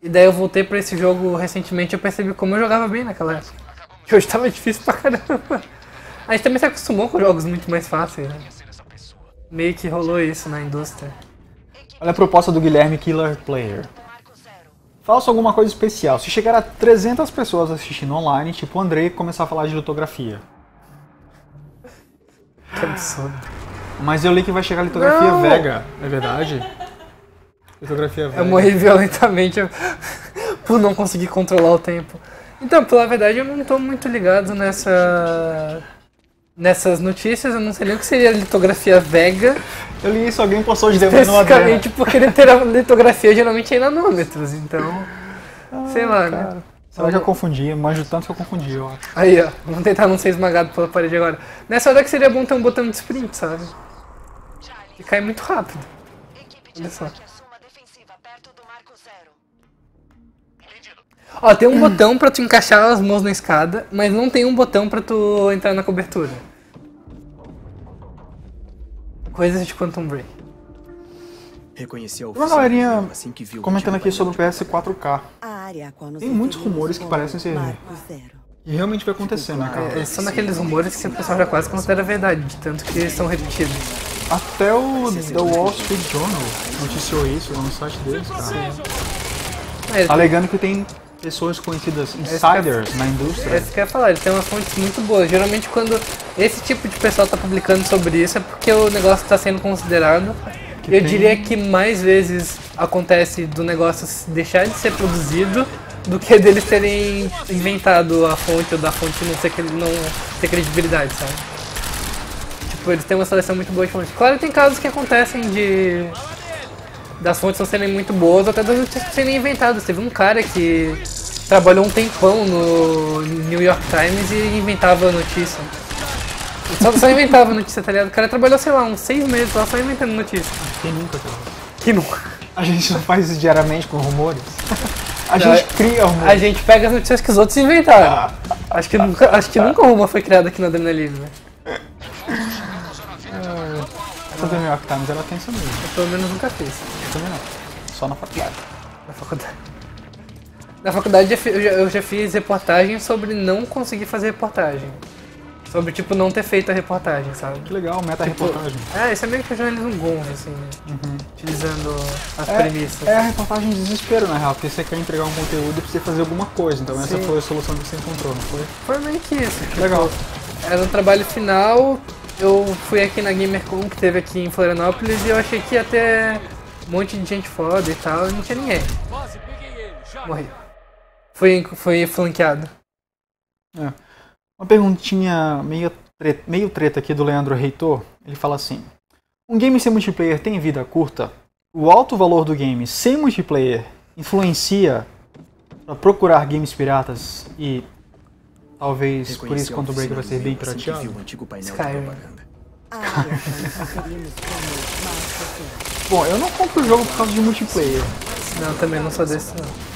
E daí eu voltei pra esse jogo recentemente e eu percebi como eu jogava bem naquela época. Que hoje tava difícil pra caramba. A gente também se acostumou com jogos muito mais fáceis, né? Meio que rolou isso na indústria. Olha a proposta do Guilherme Killer Player. Faça alguma coisa especial. Se chegar a 300 pessoas assistindo online, tipo o Andrei, começar a falar de litografia. Que absurdo. Mas eu li que vai chegar a litografia Não! Vega, é verdade? Litografia Vega. Eu morri violentamente por não conseguir controlar o tempo. Então, pela verdade, eu não tô muito ligado nessa. Nessas notícias, eu não sei nem o que seria litografia Vega, Eu li isso, alguém postou de demônio no Adriano. especificamente porque litografia geralmente é em nanômetros, então. sei lá, né? Será que eu confundi? Manjo tanto que eu confundi, eu acho. Aí, ó, vamos tentar não ser esmagado pela parede agora. Nessa hora que seria bom ter um botão de sprint, sabe? E cai muito rápido. Olha só. Ó, tem um botão pra tu encaixar as mãos na escada, mas não tem um botão pra tu entrar na cobertura. Coisas de Quantum Break. Reconheci a Uma galerinha assim que viu comentando aqui sobre o painel PS4K. A área a qual nos Tem muitos rumores que parecem ser-. E realmente vai acontecer, né, cara? É, são daqueles rumores que o pessoal já quase considera verdade, de tanto que são repetidos. Até o The Wall Street Journal noticiou isso lá no site deles, cara. É, Alegando que tem pessoas conhecidas, insiders na É indústria. isso que eu ia falar, ele tem umas fontes muito boas. Geralmente quando esse tipo de pessoal tá publicando sobre isso é porque o negócio está sendo considerado. Que eu tem- diria que mais vezes acontece do negócio deixar de ser produzido do que deles terem inventado a fonte ou da fonte não, ser, não ter credibilidade, sabe? Tipo, eles têm uma seleção muito boa de fontes. Claro tem casos que acontecem de das fontes não serem muito boas, até das notícias serem inventadas. Teve um cara que trabalhou um tempão no New York Times e inventava notícia. Só, só inventava notícia, tá ligado? O cara trabalhou, sei lá, uns seis meses lá só inventando notícia. Quem nunca, cara? Que nunca. A gente não faz isso diariamente com rumores. A Não, gente cria rumores. A gente pega as notícias que os outros inventaram. Acho que nunca, acho que nunca uma foi criada aqui na Adrenalina Livre. né? Essa do New York Times ela tem isso mesmo. Eu pelo menos nunca fiz. Eu também não. Só na faculdade. Na faculdade. Na faculdade eu já, eu já fiz reportagem sobre não conseguir fazer reportagem. Sobre, tipo, não ter feito a reportagem, sabe? Que legal, meta-reportagem. É, isso é meio que o jornalismo gonzo, assim, né? Utilizando as É, premissas. é a reportagem de desespero, na real, porque você quer entregar um conteúdo e precisa fazer alguma coisa. Então essa Sim. foi a solução que você encontrou, não foi? Foi meio que isso. Tipo, Legal. Era o trabalho final, eu fui aqui na GamerCon que teve aqui em Florianópolis e eu achei que ia ter um monte de gente foda e tal, e não tinha ninguém. Morri. Fui, fui flanqueado. É. Uma perguntinha meio treta, meio treta aqui do Leandro Reitor. Ele fala assim: Um game sem multiplayer tem vida curta? O alto valor do game sem multiplayer influencia para procurar games piratas e talvez por isso a Counter Break vai ser bem pirateado? o antigo painel de Skyrim. propaganda. A área a qual nos referimos como Marco Zero. Bom, eu não compro o jogo por causa de multiplayer. Não, também não sou desse não.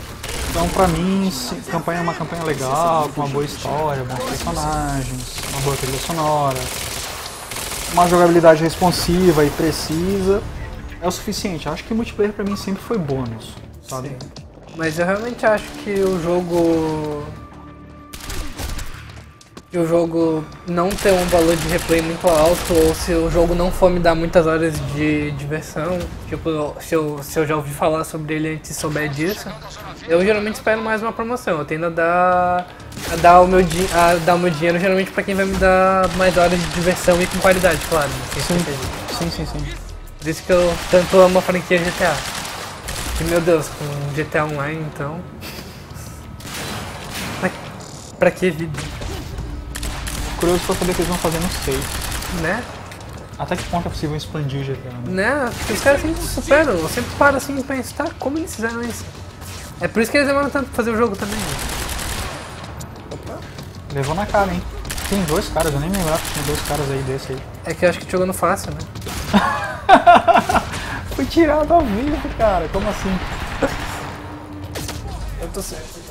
Então, pra mim, se- campanha é uma campanha legal, com uma boa história, bons personagens, uma boa trilha sonora, uma jogabilidade responsiva e precisa, é o suficiente. Acho que multiplayer pra mim sempre foi bônus, sabe? Sim. Mas eu realmente acho que o jogo. Que o jogo não ter um valor de replay muito alto, ou se o jogo não for me dar muitas horas de diversão, tipo, se eu, se eu já ouvi falar sobre ele antes e souber disso, eu geralmente espero mais uma promoção. Eu tendo a dar, a dar, o, meu, di- a dar o meu dinheiro geralmente pra quem vai me dar mais horas de diversão e com qualidade, claro. Sim, sim, sim. sim. Por isso que eu tanto amo a franquia GTA. E meu Deus, com GTA Online então. Pra, pra que vida? Curioso pra saber o que eles vão fazer no 6. Né? Até que ponto é possível expandir o GTA? né? Né? Porque os caras sempre superam. Eu sempre paro assim e penso, tá, como eles fizeram isso? É por isso que eles demoram tanto pra fazer o jogo também. né? Levou na cara, hein? Tem dois caras, eu nem me lembrava que tinha dois caras aí desse aí. É que eu acho que jogando fácil, né? Foi tirado ao vivo, cara. Como assim? Eu tô certo.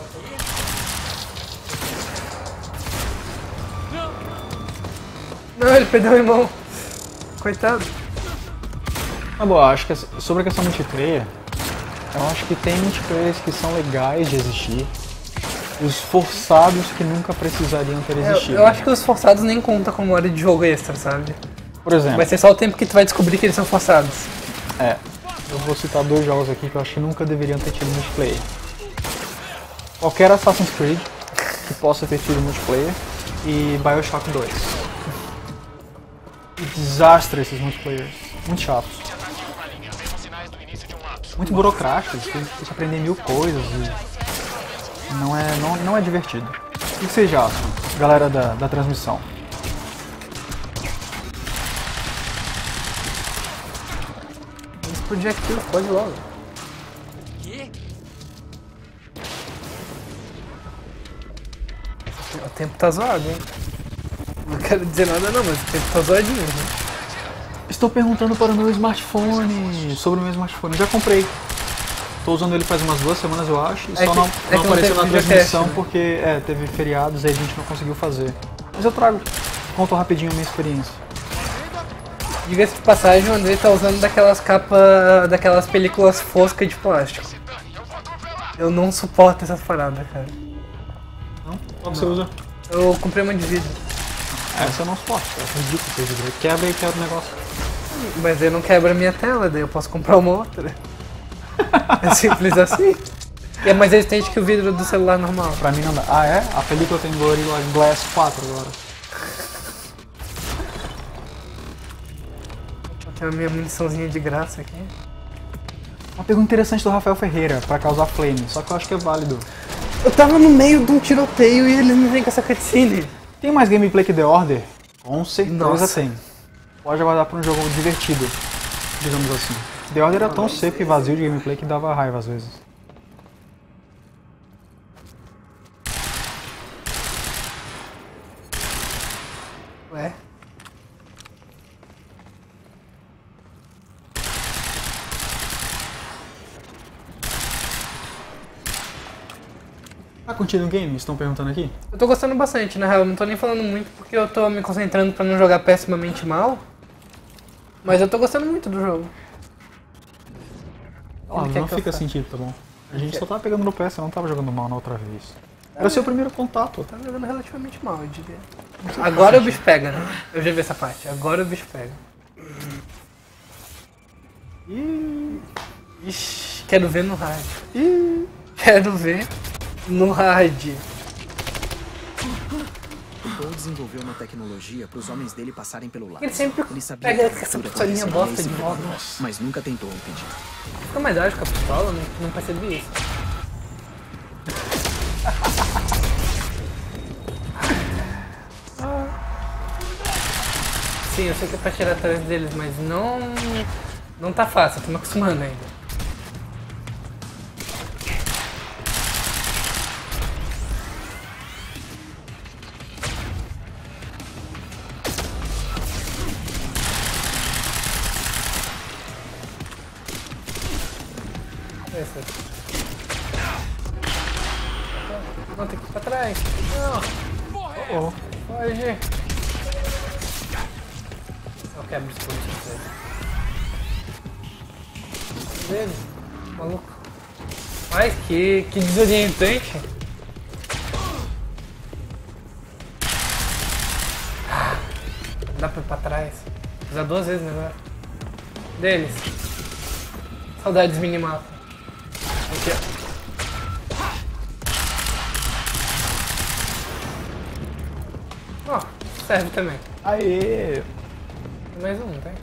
Não, ele perdeu o irmão. Coitado. Ah, bom, acho que sobre a questão multiplayer, eu acho que tem multiplayers que são legais de existir. Os forçados que nunca precisariam ter Eu, existido. eu acho que os forçados nem contam como hora de jogo extra, sabe? Por exemplo, Vai ser só o tempo que tu vai descobrir que eles são forçados. é, eu vou citar dois jogos aqui que eu acho que nunca deveriam ter tido multiplayer. Qualquer Assassin's Creed que possa ter tido multiplayer e Bioshock 2. Que desastre esses multiplayers. Muito chatos. Muito burocráticos, tem que aprender mil coisas e não é, não, não é divertido. O que vocês acham, galera da, da transmissão? Jack Kill, pode logo. O tempo tá zoado, hein? Não quero dizer nada não, mas o tempo tá zoadinho, né? Estou perguntando para o meu smartphone, sobre o meu smartphone. Já comprei. Estou usando ele faz umas duas semanas, eu acho, e É só que- não, é não que não apareceu teve na transmissão né? porque é, teve feriados e a gente não conseguiu fazer. Mas eu trago, conto rapidinho a minha experiência. Diga-se de passagem, o André tá usando daquelas capas, daquelas películas foscas de plástico. Eu não suporto essas paradas, cara. Não? Qual que você usa? Eu comprei uma de vidro. Essa eu não suporto, é ridículo ter vidro. Quebra e quebra o negócio. Mas aí não quebra a minha tela, daí eu posso comprar uma outra. É simples assim. E é mais resistente que o vidro do celular normal. Pra mim não dá. Ah, é? A película tem Gorilla Glass 4 agora. Tem a minha muniçãozinha de graça aqui. Uma pergunta interessante do Rafael Ferreira, pra causar flame, só que eu acho que é válido. Eu tava no meio de um tiroteio e ele não vem com essa cutscene. Tem mais gameplay que The Order? Com certeza Nossa. tem. Pode aguardar pra um jogo divertido, digamos assim. The Order era tão seco e vazio de gameplay que dava raiva às vezes. Ué? Tá curtindo o game? Estão perguntando aqui? Eu tô gostando bastante, na real. Eu não tô nem falando muito porque eu tô me concentrando pra não jogar pessimamente mal. Mas eu tô gostando muito do jogo. Ele quer não fica sentido, tá bom? A gente só tava pegando no pé, você não tava jogando mal na outra vez. Era seu primeiro contato. Tá jogando relativamente mal, eu diria. Agora o bicho pega, né? Eu já vi essa parte. Agora o bicho pega. Ih, Ixi, quero ver no hard. ih. Quero ver no hard. O Paul desenvolveu uma tecnologia para os homens dele passarem pelo lado. Ele sempre Ele sabia pega essa pistolinha bosta de volta. Mas nunca tentou impedir. Fica mais ágil com a pistola, não, não percebi isso. Sim, eu sei que é pra tirar atrás deles, mas não. Não tá fácil, tô me acostumando ainda. Oh, Foge. Eu quebro esse ponto dele. Dele. Maluco. Ai, que, que desorientante. Ah, Dá pra ir pra trás. Usar duas vezes melhor. Deles. Saudades minimapa. Aqui, ó. Ó, serve também. aê! Mais um, tem?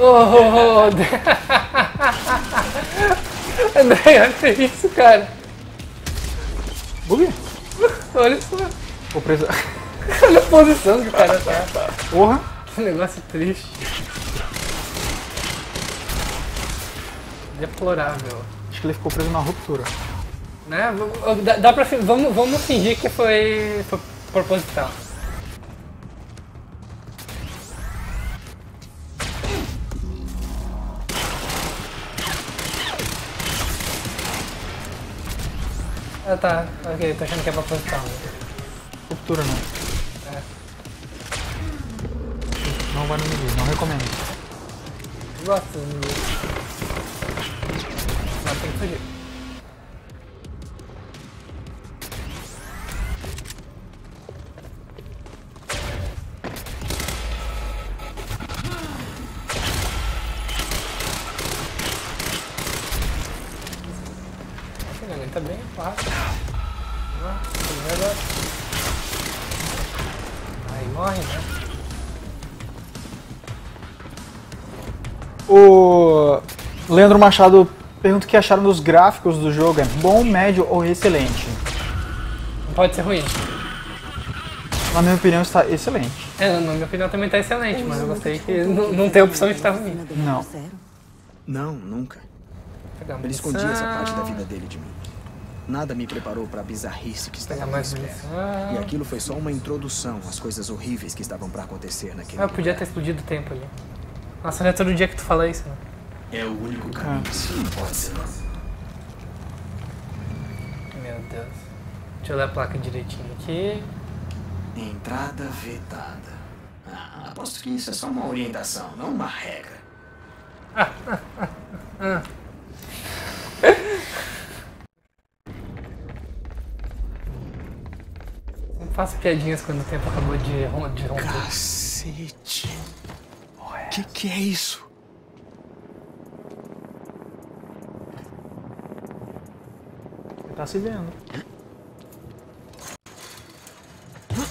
Oh, oh, oh. André, olha isso, cara. Bug? Olha só. Vou preso. Olha a posição que o cara tá. Porra! Que negócio triste. Deplorável. Acho que ele ficou preso na ruptura. Né? Dá, dá pra, vamos, vamos fingir que foi, foi proposital. Ah tá, ok, tô achando que é proposital. Ruptura não. Não vai no menu, não recomendo. Gosto do inimigo. Mas tem que fugir. Ele Leandro Machado pergunta o que acharam dos gráficos do jogo. É bom, médio ou excelente? Não pode ser ruim. Na minha opinião, está excelente. É, na minha opinião também tá excelente, mas eu gostei que não, não tem opção de estar ruim. Não. Não, nunca. Ele escondia essa parte da vida dele de mim. Nada me preparou para a bizarrice que estava mais munição. E aquilo foi só uma introdução às coisas horríveis que estavam para acontecer naquele Ah, eu podia lugar. ter explodido o tempo ali. Nossa, não é todo dia que tu fala isso, né? É o único caminho. Isso não pode ser. Meu Deus. Deixa eu ler a placa direitinho aqui. Entrada vedada. Ah, aposto que isso é só uma orientação, não uma regra. Ah. Não faço piadinhas quando o tempo acabou de, de romper. Cacete. Que que é isso? Tá se vendo.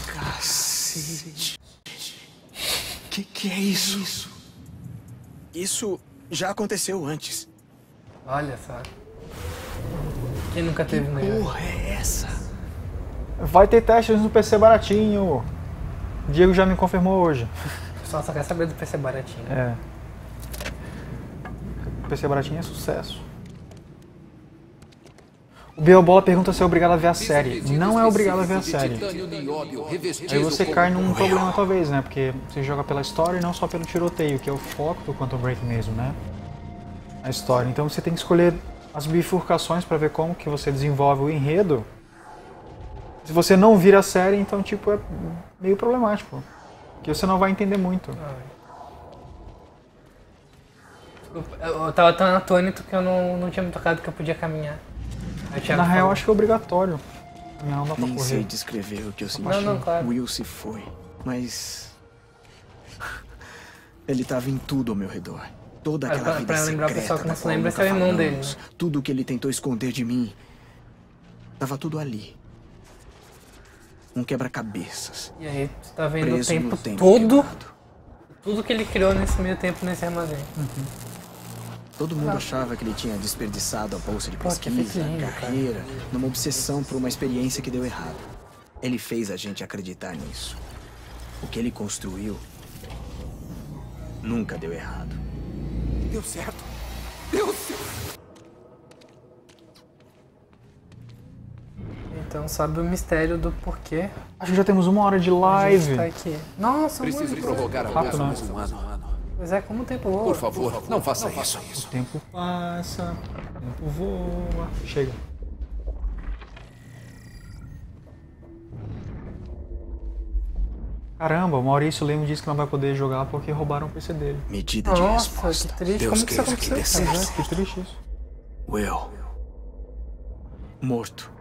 Cacete. Que que é isso? Isso já aconteceu antes. Olha só. Quem nunca teve melhor? Porra, é essa? Vai ter testes no PC baratinho. Diego já me confirmou hoje. O pessoal só quer saber do PC baratinho. É. O PC baratinho é sucesso. O Beobola pergunta se é obrigado a ver a série. Não é obrigado a ver a série. Aí você cai num problema talvez, né? Porque você joga pela história e não só pelo tiroteio, que é o foco do Quantum Break mesmo, né? A história. Então você tem que escolher as bifurcações pra ver como que você desenvolve o enredo. Se você não vira a série, então tipo é meio problemático. Porque você não vai entender muito. Desculpa, Eu eu tava tão atônito que eu não, não tinha me tocado que eu podia caminhar. Thiago Na real, falou. acho que é obrigatório. Não dá pra Nem sei correr. descrever o que eu senti. Não, não, claro. Will se foi, mas ele tava em tudo ao meu redor. Toda aquela pra- vida pra lembrar o secreta pessoal que não se lembra, esse é o irmão dele, falamos, Tudo que ele tentou esconder de mim, tava tudo ali. Um quebra-cabeças. E aí tu tá vendo o tempo, no tempo todo. Tudo que ele criou nesse meio tempo nesse armazém. Todo mundo achava que ele tinha desperdiçado a bolsa de pesquisa, a carreira, numa obsessão por uma experiência que deu errado. Ele fez a gente acreditar nisso. O que ele construiu nunca deu errado. Deu certo. Deu certo. Então sabe o mistério do porquê. Acho que já temos uma hora de a gente live. tá aqui. Nossa, Preciso muito. prorrogar a mais um ano. Pois é, como o tempo voa. Por favor, não faça isso. O tempo passa, o tempo voa. Chega. Caramba, o Maurício Lemos disse que não vai poder jogar porque roubaram o PC dele. Medida de Nossa, resposta. que triste. Deus como que isso que aconteceu? certo. Que triste isso. Will. Morto.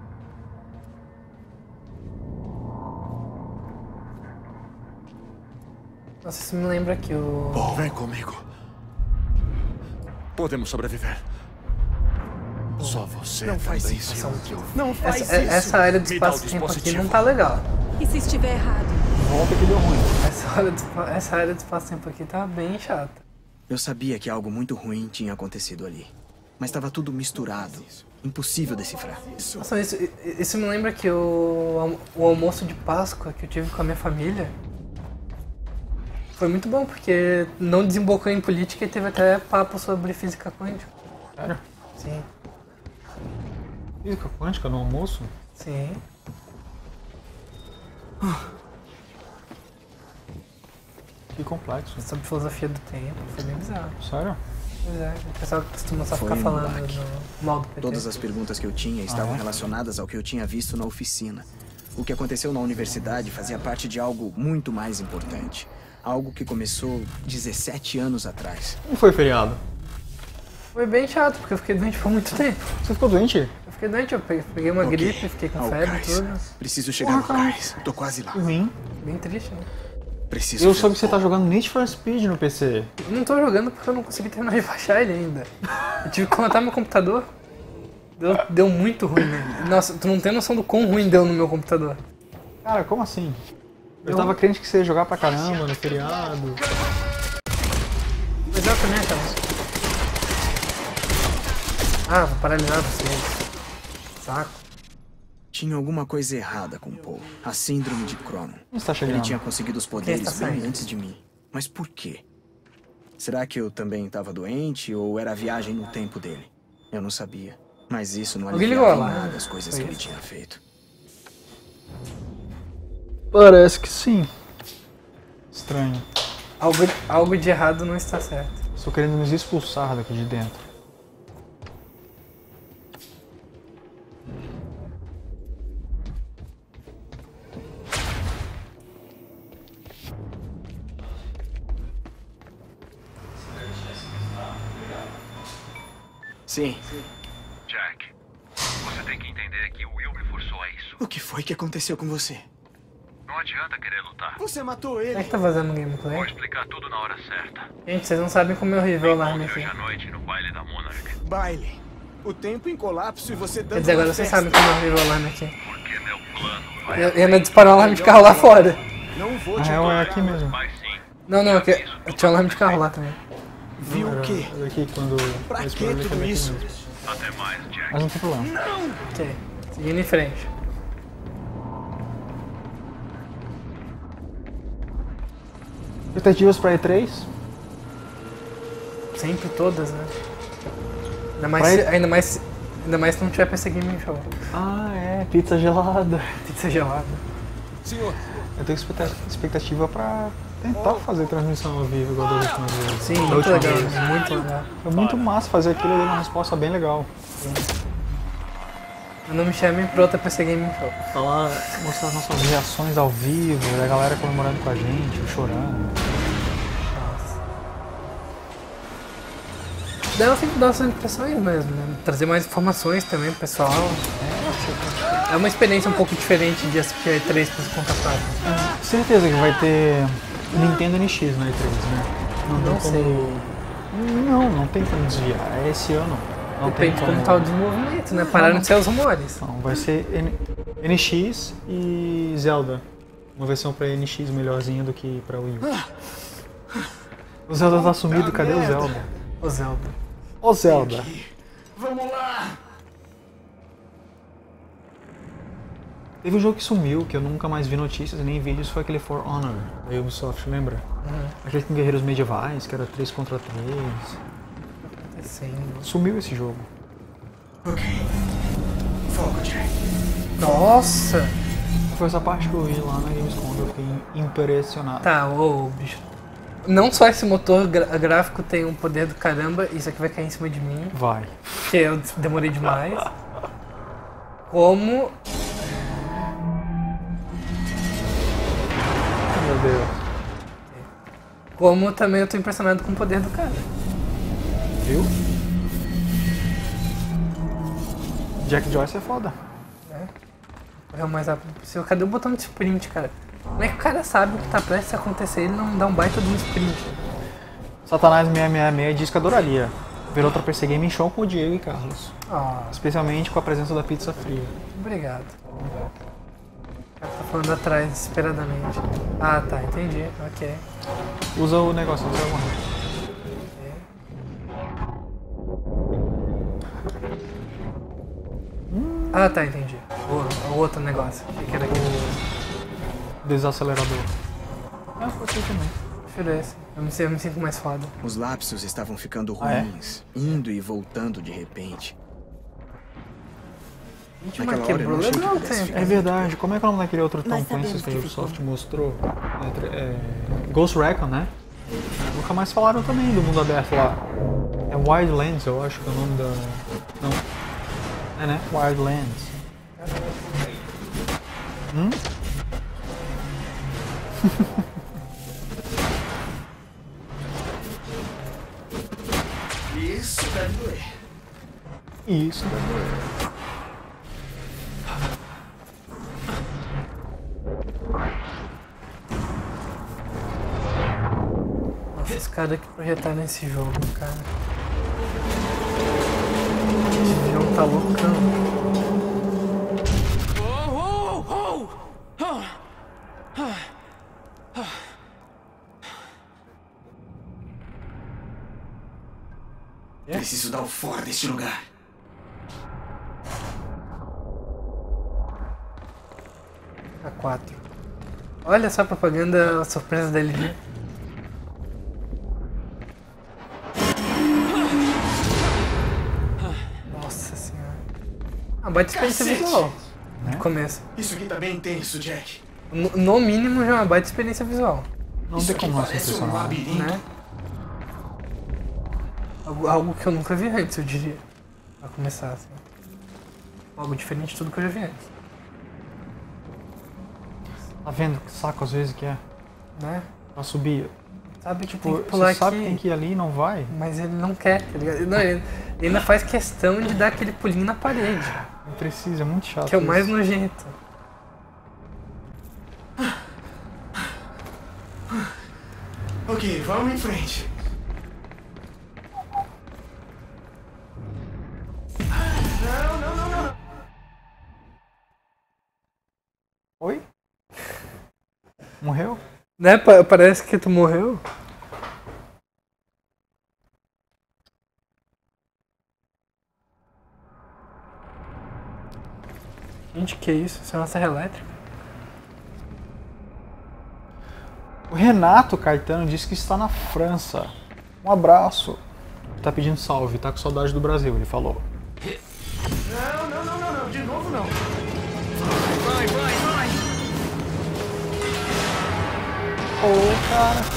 Nossa, isso me lembra que o. Vem comigo. Podemos sobreviver. Só você Não faz isso. Não faz Essa, isso. essa área do espaço-tempo aqui não tá legal. E se estiver errado? Volta que deu ruim. Essa área do, essa área do espaço-tempo aqui tá bem chata. Eu sabia que algo muito ruim tinha acontecido ali. Mas estava tudo misturado. Impossível decifrar. Nossa, isso, isso me lembra que o, o almoço de Páscoa que eu tive com a minha família foi muito bom, porque não desembocou em política e teve até papo sobre física quântica. Sério? Sim, Física quântica no almoço? sim. Que complexo. Sobre filosofia do tempo, foi bem bizarro. Sério? Pois é, o pessoal costuma só Foi ficar um falando no mal do PT. Todas as perguntas que eu tinha estavam é? relacionadas ao que eu tinha visto na oficina. O que aconteceu na universidade fazia parte de algo muito mais importante. Algo que começou 17 anos atrás. Como foi o feriado? Foi bem chato, porque eu fiquei doente por muito tempo. Você ficou doente? Eu fiquei doente, eu peguei, uma Ok. gripe, fiquei com Ao febre e tudo. Preciso chegar no cais. Tô quase lá. Ruim. Bem triste, né? Preciso Eu soube que você tá jogando Need for Speed no PC. Eu não tô jogando porque eu não consegui terminar de baixar ele ainda. Eu tive que conectar meu computador. Deu, deu muito ruim, né? Nossa, tu não tem noção do quão ruim deu no meu computador. Cara, como assim? Eu Eu- tava crente que você ia jogar pra caramba no feriado. Mas eu também, cara. Ah, vou paralisar vocês. Saco. Tinha alguma coisa errada com Paul. A síndrome de Cronon. Quem está Ele tinha conseguido os poderes bem antes de mim. Mas por quê? Será que eu também estava doente ou era a viagem no tempo dele? Eu não sabia. Mas isso não aliviava nada as coisas Foi que ele isso? tinha feito. Parece que sim. Estranho. Algo, algo de errado não está certo. Estou querendo nos expulsar daqui de dentro. Sim. Jack, você tem que entender que o Will me forçou a isso. O que foi que aconteceu com você? Não adianta querer lutar. Você matou Quem é que tá fazendo Vou gameplay? explicar tudo na hora certa. Gente, vocês não sabem como é horrível o alarme aqui. Hoje à noite no baile da Monarch. Baile. O tempo em colapso e você Quer dando dizer, agora vocês festa. sabem como é horrível o alarme aqui. Porque meu plano vai E e ainda disparou um alarme de carro lá fora. Não vou te real é aqui mesmo. Não, não, aqui, tinha um alarme de carro lá também. Viu o quê? Aqui quando. Pra que tudo isso? Até mais, Jack. Mas não tem problema. Ok, seguindo em frente. Expectativas pra E3? Sempre todas, né? Ainda mais, se, ainda mais, ainda mais se não tiver PC Gaming Show. Ah, é, pizza gelada. Pizza gelada. Senhor, Eu tenho expecta- expectativa pra tentar fazer transmissão ao vivo igual da última vez. Sim, Da muito legal, vez. muito legal. Foi muito massa fazer aquilo e dar uma resposta bem legal. Não me chamem pra outra PC Gaming Show. Falar, mostrar as nossas reações ao vivo, a galera comemorando com a gente, chorando. Dela sempre dá suas impressões mesmo, né? Trazer mais informações também pro pessoal. É, é uma experiência um pouco diferente de assistir a E3 pros conta própria. Certeza que vai ter Nintendo NX na E3, né? Não, tem Não como... sei. Não, não tem como desviar. É esse ano. Não Depende de tem como tá o desenvolvimento, né? Pararam de ser os rumores. Não, vai ser N- NX e Zelda. Uma versão pra NX melhorzinha do que pra Wii U. O Zelda tá sumido, cadê o Zelda? O Zelda. Ô Zelda. Vamos lá! Teve um jogo que sumiu, que eu nunca mais vi notícias nem vídeos, foi aquele For Honor da Ubisoft, lembra? Uhum. Aquele com guerreiros medievais, que era 3 contra 3. Sim. Sumiu esse jogo. Foco, Jack. Nossa! Foi essa parte que eu vi lá na Gamescom, eu fiquei impressionado. Tá, ô bicho. Não só esse motor gra- gráfico tem um poder do caramba, isso aqui vai cair em cima de mim, Vai. porque eu demorei demais. Como. Meu Deus. Como também eu tô impressionado com o poder do cara. Viu? Jack Joyce é foda. É o mais rápido possível. Cadê o botão de sprint, cara? Como é que o cara sabe o que tá prestes a acontecer ele não dá um baita de um sprint? Satanás 666 diz que adoraria ver outra PC Gaming Show com o Diego e Carlos. Ah, Especialmente com a presença da pizza fria. obrigado. O cara tá falando atrás desesperadamente. Ah, tá, entendi. Ok. Usa o negócio do dragão. Ah, tá, entendi. O, o outro negócio. Que era aquele. Desacelerador. Ah, pode ser também. Prefiro esse. Eu me, eu me sinto mais foda. Os lapsos estavam ficando Ah, é? ruins, indo e voltando de repente. Gente, Naquela mas eu quebrou não achei que legal tempo. É verdade. Como é que é o nome daquele outro Tom Clancy que a Ubisoft mostrou? É, é, Ghost Recon, né? Nunca mais falaram também do mundo aberto lá. É Wildlands, eu acho que é o nome da... Não. É, né? Wildlands. Hum? Isso deve doer. Isso, deve doer. Nossa, os caras que projetaram esse jogo, cara. Tá loucão. Oh, oh, oh! Ah, ah, ah. Preciso dar o fora deste lugar. A 4. Olha só a propaganda a surpresa dele. né? Uma baita experiência Cacete! visual. De começo. Isso aqui tá bem intenso, Jack. No, no mínimo já é uma baita experiência visual. Não tem como não se impressionar. Né? Algo, algo que eu nunca vi antes, eu diria. Pra começar, assim. Algo diferente de tudo que eu já vi antes. Tá vendo que saco às vezes que é? Né? Pra subir. Sabe que Tipo, tem que pular você sabe aqui. que tem que ir ali e não vai? Mas ele não quer, tá ligado? Não, ele, ele ainda faz questão de dar aquele pulinho na parede. Não precisa, é muito chato. Que é o mais isso. nojento. Ok, vamos em frente. Não, não, não, não. Oi? Morreu? Né? Pa- Parece que tu morreu. Gente, que isso? Isso é uma serra elétrica? O Renato Caetano disse que está na França. Um abraço. Tá pedindo salve, tá com saudade do Brasil, ele falou. Não, não, não, não, não. De novo não. Vai, vai, vai, vai. Ô, cara.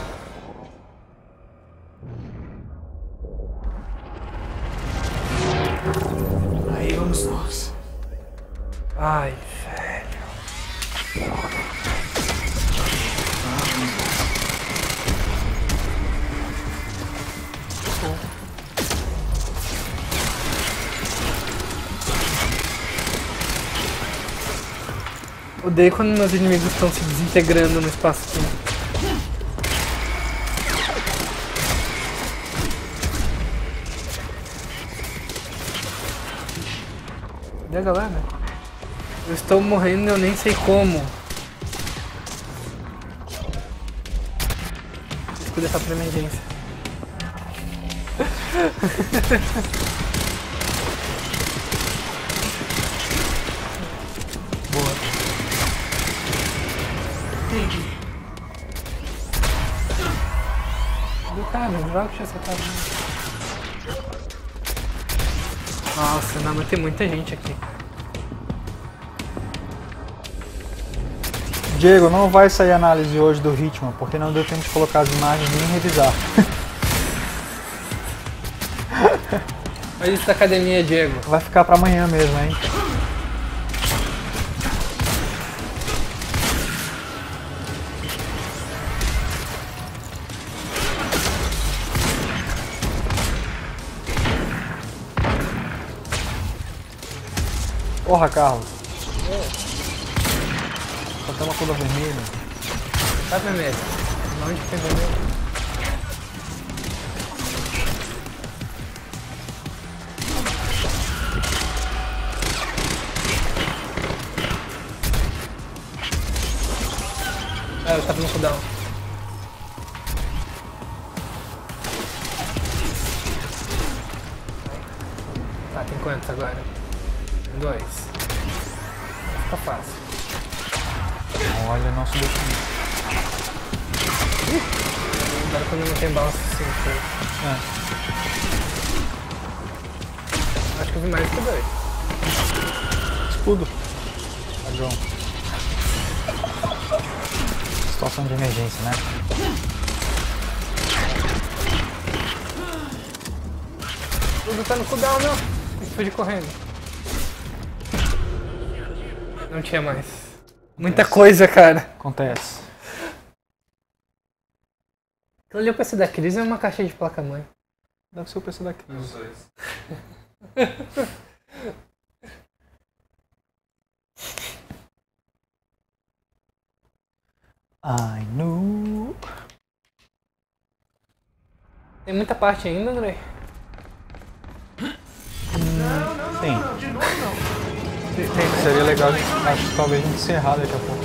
Ai, velho. Odeio quando meus inimigos estão se desintegrando no espaço-tempo. Galera? Eu estou morrendo e eu nem sei como. Escuda essa pra emergência. Boa. Entendi. Do cara, joga que você tá Nossa, não, mas tem muita gente aqui. Diego, não vai sair análise hoje do ritmo, porque não deu tempo de colocar as imagens nem revisar. Olha isso da academia, Diego. Vai ficar pra amanhã mesmo, hein? Porra, Carlos. Uma cor vermelha. Tá vermelho. Onde tem vermelho? Ah, eu tava no cooldown. Tá, tem quantos agora? Dois. Fica fácil. Olha, não subiu comigo. Agora quando não tem bala suficiente. É. Acho que eu vi mais que dois. Escudo. Padrão. Situação de emergência, né? Tudo tá no cooldown, meu. Fugir correndo. Não tinha mais. Muita coisa, cara. Acontece. Aquilo ali é o PC da crise é uma caixa de placa-mãe. Deve ser o PC da dois. I knew. Tem muita parte ainda, André? Não, não, não, não, não. De novo não. Seria legal, acho que talvez a gente encerrar daqui a pouco.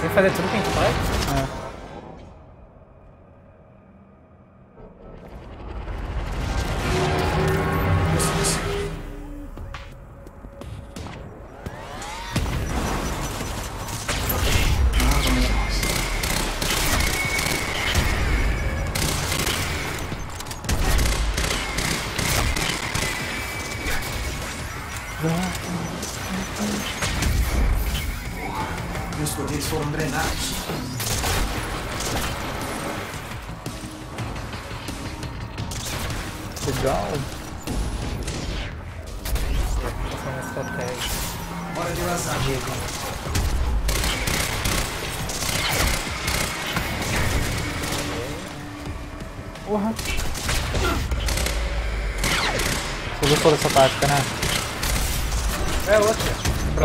Sem fazer tudo que a gente faz? É.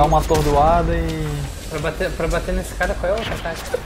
uma atordoada e. Pra bater, pra bater nesse cara, qual é a outra tática?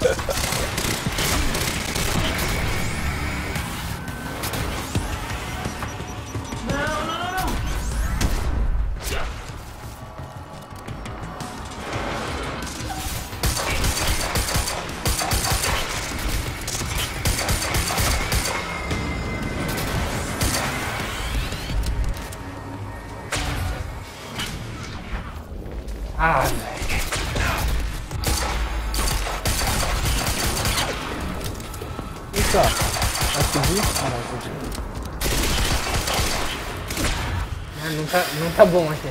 Não tá, não tá bom aqui.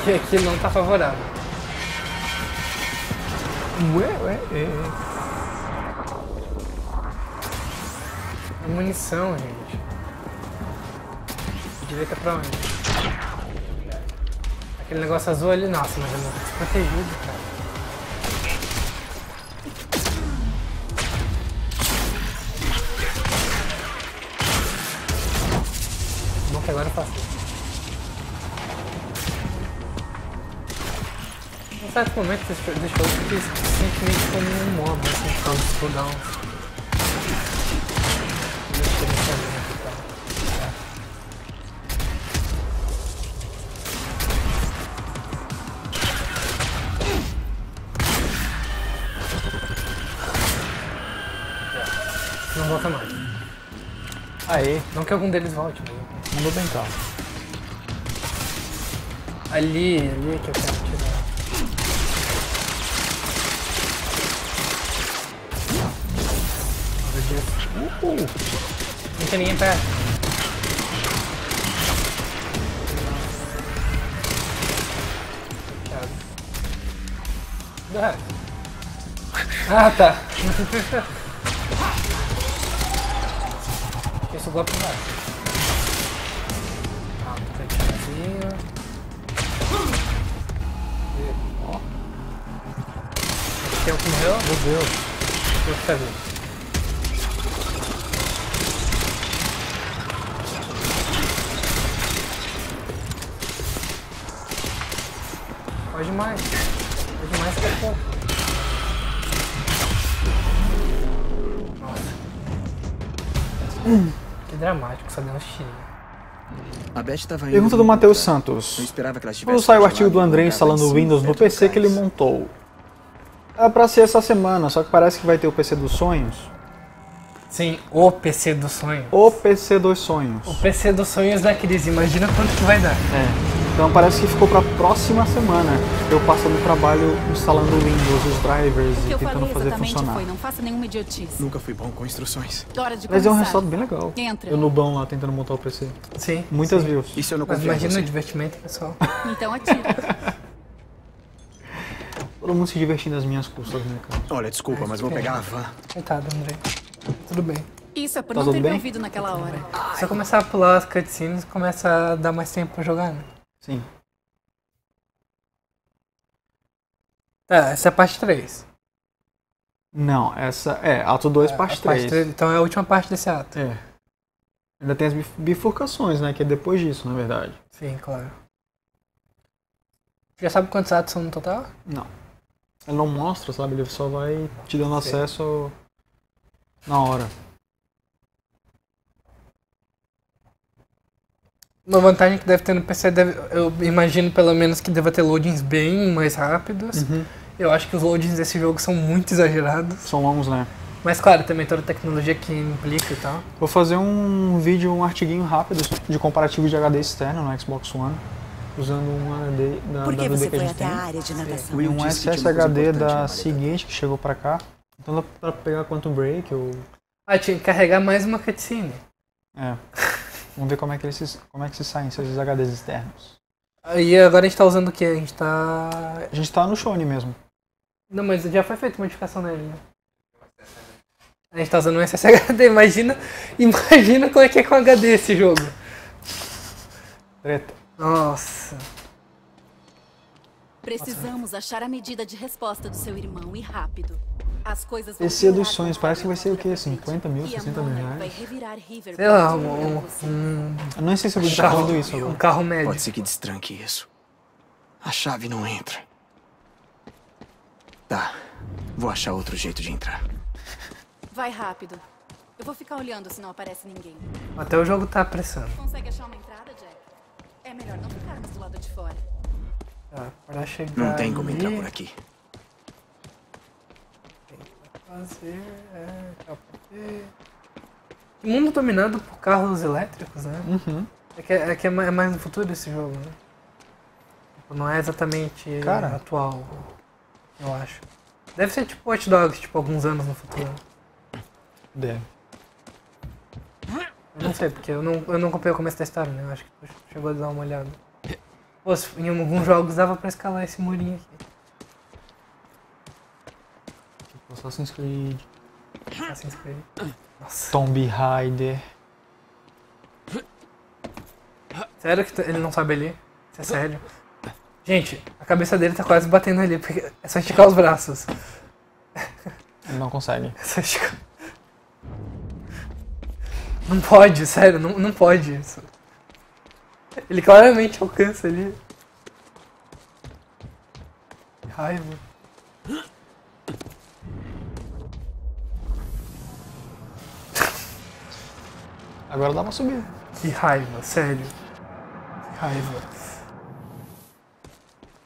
Aqui, aqui não tá favorável. Ué, ué, é. É munição, gente. Direita pra onde? Aquele negócio azul ali, nossa, mas é muito desprotegido, cara. Bom que agora eu certo momento desse desse jogo você se sente meio que como um mob, assim, por causa dos cooldowns. Do gerenciamento e tal. Não volta mais. Aê. Não que algum deles volte, mas... Mandou bem calmo. Ali, ali é que eu quero Não ninguém perto. Fechado. Dá. Ah, tá. Esse golpe vai. Ah, fechadinho. Ó. Tem um que morreu? Meu Deus. Vou ficar vivo. A Beth tava indo Pergunta do Matheus. Santos. Eu esperava que ela Quando saiu o artigo do André instalando o Windows no PC que ele montou. É pra ser essa semana, só que parece que vai ter o PC dos sonhos. Sim, o PC dos sonhos. O PC dos sonhos. O PC dos sonhos da crise, imagina quanto que vai dar. É. Então parece que ficou pra próxima semana. Eu passando o trabalho instalando o Windows, os drivers O que e eu tentando falei fazer funcionar. foi, não faça nenhuma idiotice. Nunca fui bom com instruções. Hora de Mas é um resultado bem legal. Entra. Eu no bom lá tentando montar o PC. Sim. Muitas sim. views. Isso eu não Mas confio imagina o divertimento, pessoal. Então atira. Todo mundo se divertindo às minhas custas, né, cara? Olha, desculpa, mas vou pegar a van. Coitado, André. Tudo bem. Isso é por Tá não ter me ouvido naquela hora. Se eu começar a pular as cutscenes, começa a dar mais tempo pra jogar, né? Sim. Tá, essa é a parte 3. Não, essa é ato 2, parte 3. Então é a última parte desse ato. É. Ainda tem as bif- bifurcações, né? Que é depois disso, na verdade. Sim, claro. Já sabe quantos atos são no total? Não. Ele não mostra, sabe? Ele só vai te dando Sim. acesso na hora. Uma vantagem que deve ter no PC, deve, eu imagino pelo menos que deva ter loadings bem mais rápidos. Uhum. Eu acho que os loadings desse jogo são muito exagerados. São longos, né? Mas claro, também toda a tecnologia que implica e tal. Vou fazer um vídeo, um artiguinho rápido de comparativo de HD externo no Xbox One. Usando um HD da, Por da que WD você que a foi gente até tem. a área de natação? E um SSHD da Seagate que chegou pra cá. Então dá pra pegar Quantum Break ou... Ah, tinha que carregar mais uma cutscene. É. Vamos ver como é que, eles se, como é que se saem esses HDs externos. E agora a gente tá usando o que? A gente tá. A gente tá no Shone mesmo. Não, mas já foi feita modificação nele, né? A gente tá usando um SSHD, imagina, imagina como é que é com HD esse jogo. Treta. Nossa. Precisamos achar a medida de resposta do seu irmão e rápido. As coisas vão PC dos piorar sonhos, parece que vai ser o quê? 50 mil, e a 60 mil reais? Sei lá, um, um, Eu não sei se eu vou estar carro, falando isso agora. um carro médio. Pode ser que destranque isso. A chave não entra. Tá. Vou achar outro jeito de entrar. Vai rápido. Eu vou ficar olhando se não aparece ninguém. Até o jogo tá apressando. Consegue achar uma entrada, Jack? É melhor não ficarmos do lado de fora. Tá, pra chegar Não tem como ali, entrar por aqui. Fazer, é, tá, porque- Mundo dominado por carros elétricos, né? Uhum. É que, é que é é mais no futuro esse jogo, né? Tipo, Não é exatamente Cara. atual, eu acho. Deve ser tipo Watch Dogs, tipo, alguns anos no futuro. Deve. Eu não sei, porque eu não, eu não comprei o começo da história, né? Eu acho que chegou a dar uma olhada. Pô, em alguns jogos dava pra escalar esse murinho aqui. Tipo, Assassin's Creed, Assassin's Creed. Nossa. Tomb Raider. Sério que ele não sabe ali? Isso é sério? Gente, a cabeça dele tá quase batendo ali, porque é só esticar os braços. Ele não consegue. É só esticar. Não pode, sério, não, não pode isso. Ele claramente alcança ali. Que raiva. Agora dá pra subir. Que raiva, sério. Que raiva.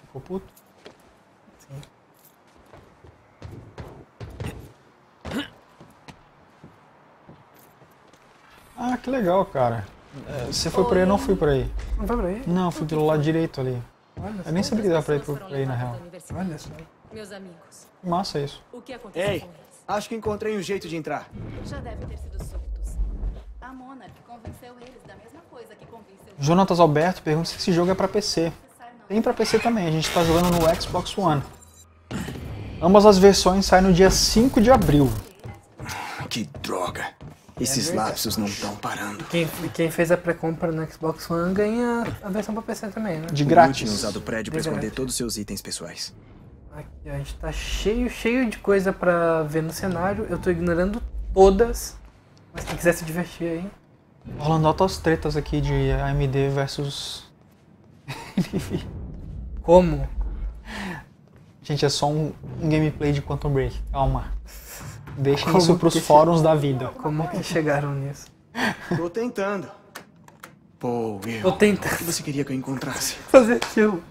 Ficou puto? Sim. Ah, que legal, cara. É, Você foi por aí, eu não fui por aí. Não vai pra aí? Não, fui pelo lado direito ali. Olha Eu nem sabia que dava pra ir por Foram aí, na real. Olha só. Meus amigos, Que massa isso. o que aconteceu Ei, com eles? acho que encontrei um jeito de entrar. Já devem ter sido soltos. A Monarch convenceu eles da mesma coisa que convenceu Jonatas Alberto pergunta se esse jogo é pra PC. Tem pra PC também, a gente tá jogando no Xbox One. Ambas as versões saem no dia 5 de abril. Que droga. Esses lapsos não estão parando. Quem, quem fez a pré-compra no Xbox One ganha a versão pra PC também, né? De grátis. Usado o prédio pra De esconder todos os seus itens pessoais. Aqui, a gente tá cheio, cheio de coisa pra ver no cenário. Eu tô ignorando todas. Mas quem quiser se divertir aí. Rolando altas tretas aqui de AMD versus. Como? Gente, é só um, um gameplay de Quantum Break. Calma. Deixem Como isso pros que- fóruns da vida. Como que chegaram nisso? Tô tentando. Pô, Will. Tô tentando. O que você queria que eu encontrasse? Fazer aquilo.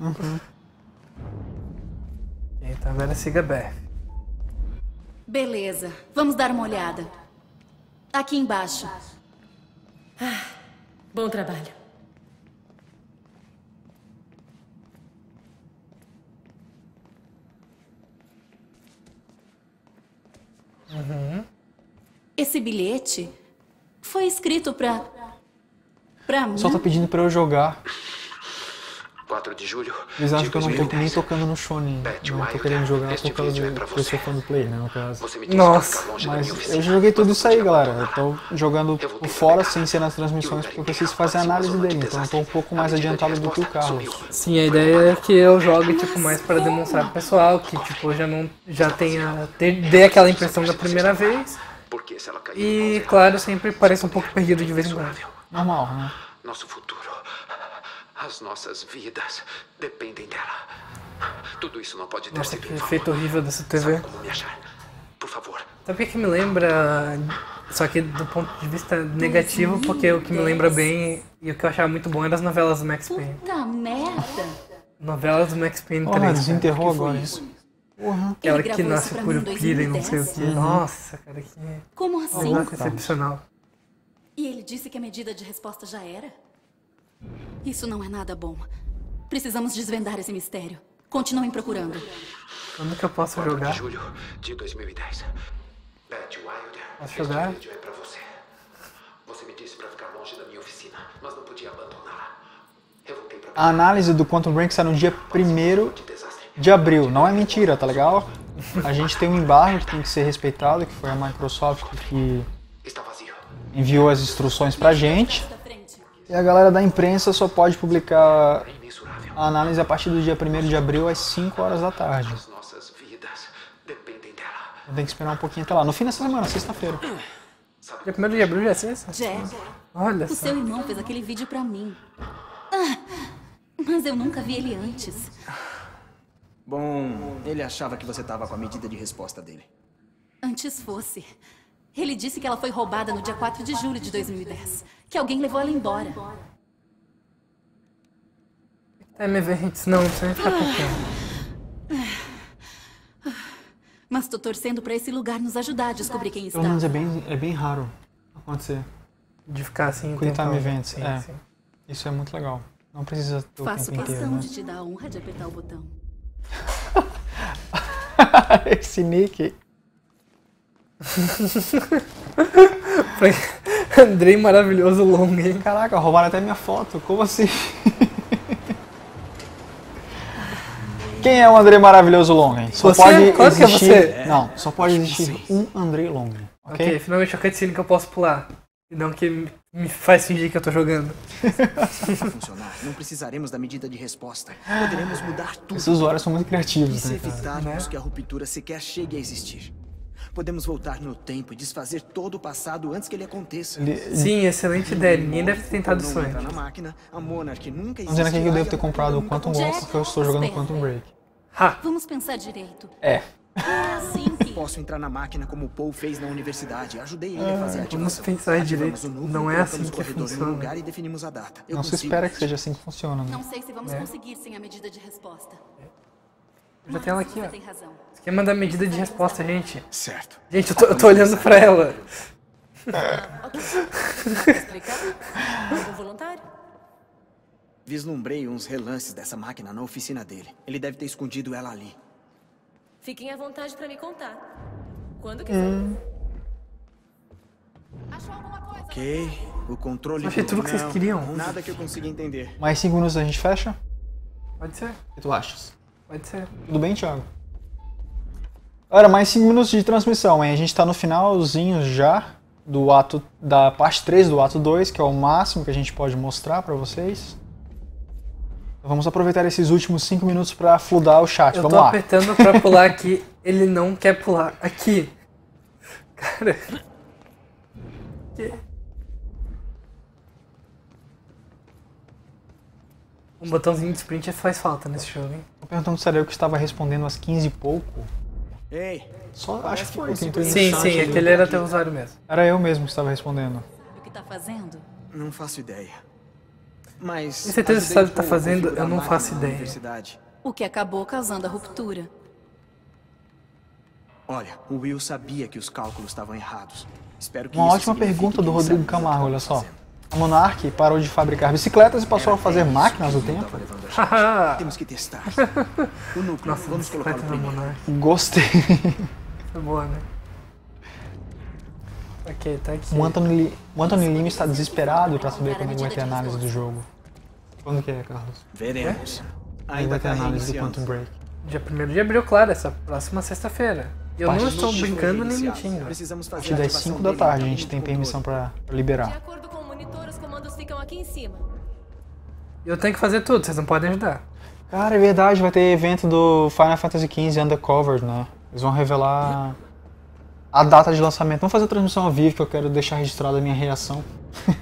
Então agora siga Beth. Beleza, vamos dar uma olhada. Aqui embaixo. Bom trabalho. Esse bilhete foi escrito pra. pra mim. Só tá pedindo pra eu jogar. 4 de julho. Eles acham de que eu não tô 2010. nem tocando no Shonen. Não tô querendo jogar este por causa é do pra que eu sou fã do Play, né, no caso. Nossa, Mas eu joguei tudo isso aí, galera. Eu tô jogando Eu fora, sem ser nas transmissões, porque eu preciso fazer análise dele. Então eu tô um pouco mais adiantado do que o Carlos. Sim, a ideia é que eu jogue tipo mais pra demonstrar pro pessoal que tipo eu já não já tenha ter, dê aquela impressão da primeira vez Porque se ela cair em e claro sempre pareça um pouco perdido de vez em quando. Normal, né? Nosso futuro, as nossas vidas dependem dela. Tudo isso não pode ter Nossa, sido que efeito horrível dessa TV. Como me achar? Por favor. Sabe o que que me lembra? Só que do ponto de vista negativo, porque o que me lembra bem e o que eu achava muito bom eram as novelas do Max Payne. Puta merda! Novelas do Max Payne Porra, 3. cara. desenterrou agora. isso? Porra. Aquela que nasce isso pra por mim em pira e não sei o 2010? que. Uhum. Nossa, cara, que Como um assim? pouco excepcional. E ele disse que a medida de resposta já era? Isso não é nada bom. Precisamos desvendar esse mistério. Continuem procurando. Quando que eu posso 4 jogar? de julho de 2010. Beth Wilder, Posso este jogar? vídeo é pra você. Você me disse pra ficar longe da minha oficina, mas não podia abandoná-la. Eu voltei pra A análise do Quantum Break sai no dia 1 de abril. Não é mentira, tá legal? A gente tem um embargo que tem que ser respeitado, que foi a Microsoft que enviou as instruções pra gente. E a galera da imprensa só pode publicar a análise a partir do dia 1 de abril às 5 horas da tarde. As nossas vidas dependem dela. Então tem que esperar um pouquinho até lá. No fim da semana, sexta-feira. Dia 1 de abril já é sexta? Jack, Olha o só. seu irmão fez aquele vídeo pra mim. Ah, mas eu nunca vi ele antes. Bom, ele achava que você tava com a medida de resposta dele. Antes fosse. Ele disse que ela foi roubada no dia 4 de julho de 2010. Que alguém levou ela embora. É, me ver, não, você vai ficar pequeno. Mas tô torcendo pra esse lugar nos ajudar a descobrir quem está. Pelo menos é bem, é bem raro acontecer. De ficar assim. Quick tempão. Time Events, Sim, é. sim. Isso é muito legal. Não precisa ter o Faço tempo inteiro, questão né? de te dar a honra de apertar o botão. Esse nick. Andrei maravilhoso longo, hein? Caraca, roubaram até minha foto. Como assim? Quem é o Andrei Maravilhoso Longen? Só Você? pode Claro que é existir. você. Não, só pode existir um Andrei Longen. Ok, Ok? finalmente a cutscene que eu posso pular. E não que me- me faz fingir que eu tô jogando. Se funcionar, não precisaremos da medida de resposta. Poderemos mudar tudo. Esses usuários são muito E criativos, se né, evitarmos que a ruptura sequer chegue a existir. Podemos voltar no tempo e desfazer todo o passado antes que ele aconteça. Sim, excelente ideia. Ninguém deve ter tentado isso antes. na máquina, a Monarch nunca dizendo aqui que eu devo ter comprado o Quantum Walk porque eu estou jogando espera. Quantum Break. Vamos pensar direito. É. É assim que. Posso entrar na máquina como o Paul fez na universidade. Ajudei ele a Ah, fazer a vamos pensar direito. Não é assim que funciona. lugar e definimos a data. Eu Não se espera que seja assim que funciona, né? Não sei se vamos É. conseguir sem a medida de resposta. Eu já tenho ela aqui, ó. Tem razão. Você quer mandar medida de resposta, gente? Certo. Gente, eu tô, eu tô olhando pra ela. Explicar? Algum voluntário? Vislumbrei uns relances dessa máquina na oficina dele. Ele deve ter escondido ela ali. Fiquem à vontade pra me contar. Quando Hum. quiser. Ok. O controle. Eu achei do- tudo que vocês queriam. Nada que eu consiga entender. Mais 5 minutos a gente fecha? Pode ser, O que tu achas? pode ser. Tudo bem, Thiago? Olha, mais 5 minutos de transmissão, hein? A gente tá no finalzinho já do ato da parte 3 do ato 2, que é o máximo que a gente pode mostrar pra vocês. Então vamos aproveitar esses últimos 5 minutos pra fludar o chat. Eu vamos tô lá. apertando pra pular aqui, ele não quer pular. Aqui. Cara. Que- Um botãozinho de sprint faz falta nesse jogo, hein? Tô perguntando se era eu que estava respondendo às 15 e pouco. Ei. Só Parece acho que foi. você quem no Sim, sim, aquele era teu usuário mesmo. Era eu mesmo que estava respondendo. O que tá fazendo? Não faço ideia. Mas. Tem certeza que ajudei sabe o que tá fazendo? Eu não faço ideia. O que acabou causando a ruptura. Olha, o Will sabia que os cálculos estavam errados. Espero que Uma isso ótima pergunta do Rodrigo Camargo, tá olha só. fazendo. A Monarch parou de fabricar bicicletas e passou a fazer máquinas do tempo? Temos que testar. O núcleo, Nossa, vamos da primeiro. Monarch. Gostei. É boa, né? Ok, tá aqui. O Anthony, o Anthony Lima está desesperado para saber quando vai ter análise do jogo. Quando que é, Carlos? Veremos. Aí Ainda vai ter tá análise do. Quantum Break. Dia 1 de abril, claro, essa próxima sexta-feira. E eu não estou do brincando nem mentindo. A partir das ativação 5 da tarde a gente tem permissão para De liberar. Os comandos ficam aqui em cima. Eu tenho que fazer tudo, vocês não podem ajudar. Cara, é verdade, vai ter evento do Final Fantasy XV Undercover, né? Eles vão revelar a data de lançamento. Vamos fazer a transmissão ao vivo que eu quero deixar registrada a minha reação.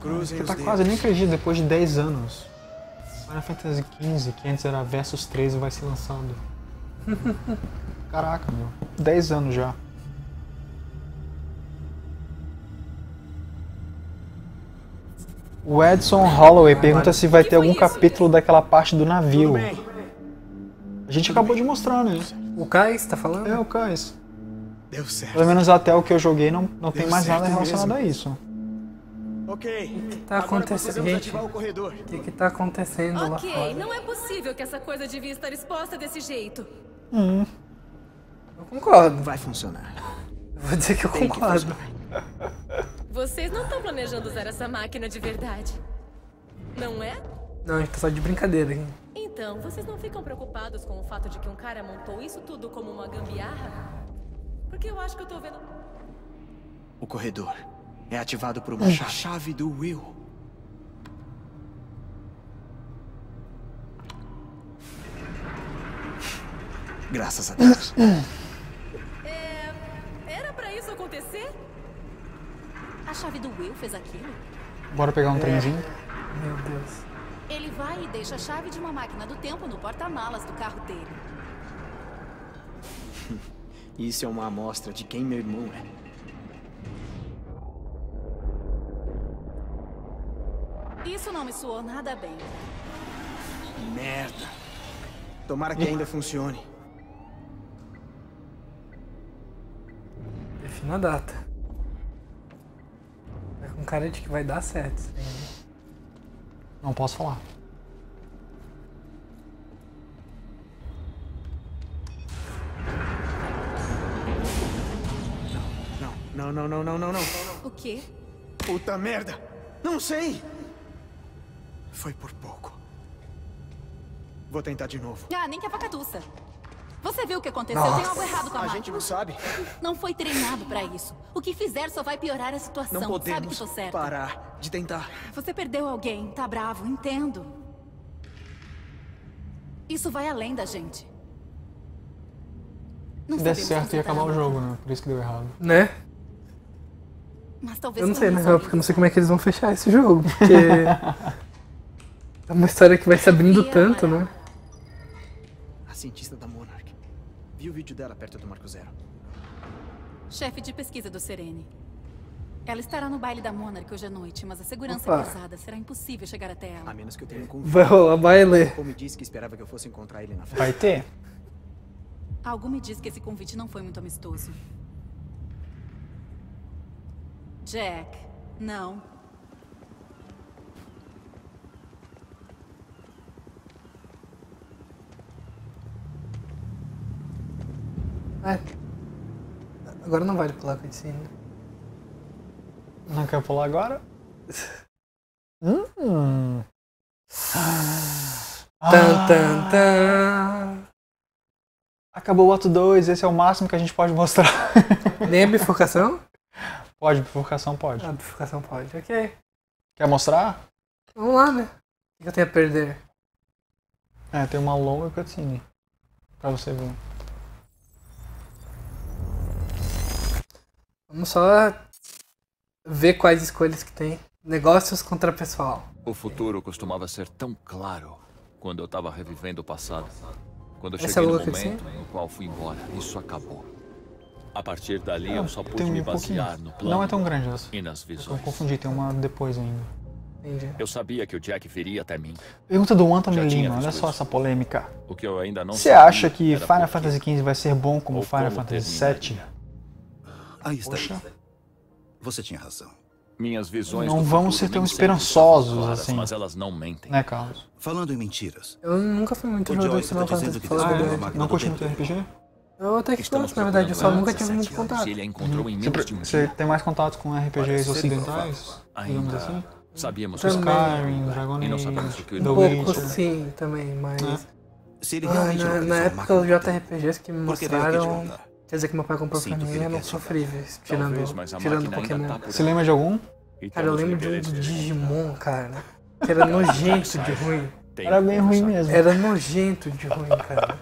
Cruzem os tá dedos. quase, nem acredito, depois de 10 anos. Final Fantasy XV, que antes era Versus 13, vai ser lançado. Caraca, meu. 10 anos já. O Edson Holloway pergunta se vai ter algum capítulo daquela parte do navio. A gente acabou de mostrar, né? O Kai, você tá falando? É, o Kais. Deu certo. Pelo menos até o que eu joguei não, não tem mais nada relacionado mesmo. a isso. Ok. Tá acontecendo, Agora gente. ativar o corredor. O que que tá acontecendo lá Ok, fora? não é possível que essa coisa devia estar exposta desse jeito. Hum, Eu concordo. Vai funcionar. Vou dizer que eu Tem que concordo. Vocês não estão planejando usar essa máquina de verdade. Não é? Não, a gente tá só de brincadeira aqui. Então, vocês não ficam preocupados com o fato de que um cara montou isso tudo como uma gambiarra? Porque eu acho que eu tô vendo. O corredor. É ativado por uma chave. chave do Will. Graças a Deus. É. Era pra isso acontecer? A chave do Will fez aquilo? Bora pegar um trenzinho? Meu Deus. Ele vai e deixa a chave de uma máquina do tempo no porta-malas do carro dele. Isso é uma amostra de quem meu irmão é. Isso não me soou nada bem. Merda. Tomara que ainda funcione. Defina a data. É com cara de que vai dar certo. né? Não posso falar. Não, não, não, não, não, não. O quê? Puta merda! Não sei! Foi por pouco. Vou tentar de novo. Ah, nem que a vacaduça. Você viu o que aconteceu? Nossa. Tem algo errado com a, A máquina. gente não sabe. Não foi treinado pra isso. O que fizer só vai piorar a situação. Não Sabe que podemos tô certa. parar de tentar. Você perdeu alguém, tá bravo, entendo. Isso vai além da gente. Não Se desse certo ia acabar o jogo, né? Por isso que deu errado. Né? Mas talvez Eu não sei, né? razão. Porque eu não sei como é que eles vão fechar esse jogo. Porque. é uma história que vai se abrindo tanto, né? A cientista da Monarch. Vi o vídeo dela perto do Marco Zero. Chefe de pesquisa do Serene. Ela estará no baile da Monarch hoje à noite, mas a segurança Opa. é pesada. Será impossível chegar até ela. A menos que eu tenha um convite. Vai rolar baile. Como disse que esperava que eu fosse encontrar ele na festa. Vai ter? Algo me diz que esse convite não foi muito amistoso. Jack, não. É. Agora não vale pular cutscene. Não quer pular agora? Hum. Tan, tan, tan. Acabou o ato 2, esse é o máximo que a gente pode mostrar. Nem a bifurcação? Pode, bifurcação pode. A bifurcação pode, ok. Quer mostrar? Vamos lá, né? O que eu tenho a perder? É, tem uma longa cutscene. Pra você ver. Vamos só ver quais escolhas que tem. Negócios contra pessoal. O futuro costumava ser tão claro quando eu tava revivendo o passado. Quando eu Essa cheguei é no louca assim? momento no qual fui embora, isso acabou. A partir dali eu só pude tem me um pouquinho. basear no plano Não é tão grande essa. e nas Eu visões. confundi, tem uma depois ainda. Entendi. Eu sabia que o Jack viria até mim. Pergunta do Anthony Lima, olha só essa polêmica. O que eu ainda não Você acha que Final Fantasy XV vai ser bom como Final Fantasy VII? Aí está. Poxa. Você tinha razão. Minhas visões Não futuro ser tão esperançosos assim. Mas elas não mentem. Né, Carlos? Falando em mentiras. Eu nunca fui muito jogador de Final Fantasy dizendo que pra falar a descobriu verdade. uma máquina Não do continua o tempo. teu RPG? Eu até que gosto, na verdade. Eu só nunca tive muito 17 anos. contato. Ele em Você, um você tem mais contatos com RPGs ocidentais? Digamos ainda assim? sabíamos Também. Skyrim, Dragon E não Age, sabemos o que o The Um pouco Witcher. sim, também, mas. Né? Se ele Ah, na, na época os JRPGs que me mostraram. Quer dizer que meu pai comprou pra Sinto que mim ele eram quer te sofríveis, Talvez, tirando, tirando Pokémon. tá Você lembra de algum? E Cara, eu lembro de um do de- Digimon, cara. Que era nojento de ruim. Tem Era bem ruim mesmo. Era nojento de ruim, cara.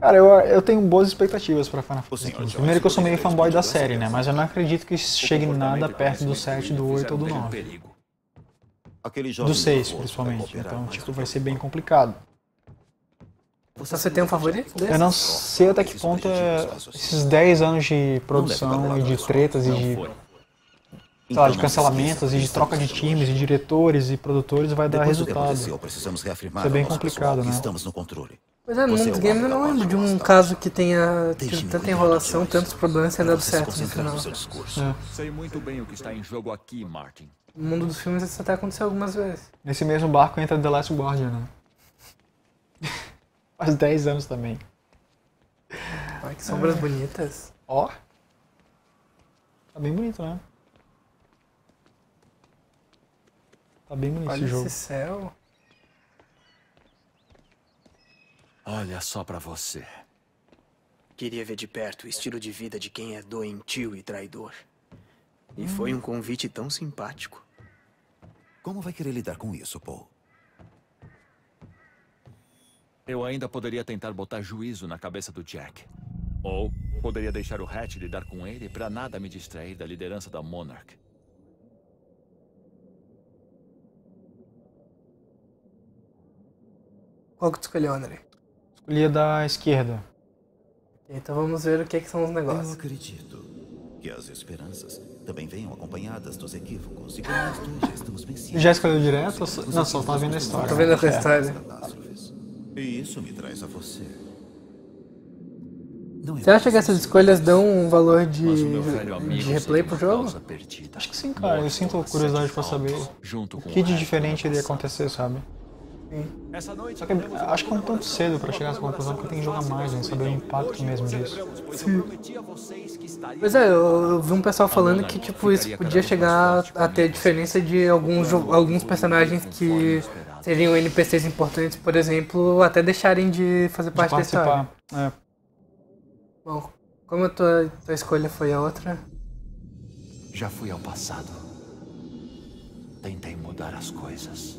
Cara, eu, eu tenho boas expectativas pra Final Fantasy senhor XV. Primeiro que eu sou meio fanboy da série, né? Mas eu não acredito que chegue nada e perto do conhecimento 7, do dele 8 ou do fizeram 9. dele um perigo. Aquele jovem Do 6, reforço vai principalmente. Então, tipo, vai ser bem complicado. Você tem um favorito desse? Eu não sei até que ponto é esses 10 anos de produção e de tretas e de, sei lá, Então, de não cancelamentos e de troca de times e diretores e produtores vai dar resultado. aconteceu, precisamos reafirmar Isso é bem complicado, né? Estamos no controle. Pois é, no mundo dos eu não lembro de um caso que tenha tido tanta enrolação, tantos problemas Para dado certo no final. É. Sei muito bem o que está em jogo aqui, Martin. No mundo dos filmes isso até aconteceu algumas vezes. Nesse mesmo barco entra The Last Guardian, né? Faz 10 anos também. Ai, que sombras bonitas. Ó. Tá bem bonito, né? Tá bem bonito Olha esse jogo. esse céu. Olha só pra você. Queria ver de perto o estilo de vida de quem é doentio e traidor. E foi um convite tão simpático. Como vai querer lidar com isso, Paul? Eu ainda poderia tentar botar juízo na cabeça do Jack. Ou poderia deixar o Hatch lidar com ele pra nada me distrair da liderança da Monarch. Qual que tu escolheu, André? Escolhi a da esquerda. Então vamos ver o que, que são os Eu negócios. acredito que as esperanças também venham acompanhadas dos equívocos. E como nós dois já estamos vencidos. Já escolheu direto? ou só- Não, só tá vendo a história. Tô vendo a É. E isso me traz a você. Você acha que essas escolhas dão um valor de, de replay pro jogo? Acho que sim, cara. Eu sinto curiosidade pra saber junto o que de diferente iria acontecer, sabe? Essa noite Só que acho que é um tanto cedo pra chegar a essa conclusão, porque tem que jogar mais, né? Saber o impacto mesmo disso. Sim. Pois é, eu, vi um pessoal falando que tipo isso podia chegar a ter diferença de alguns, alguns personagens que seriam NPCs importantes, por exemplo, até deixarem de fazer De parte da história. É. Bom, como a tua, tua escolha foi a outra, Já fui ao passado. Tentei mudar as coisas.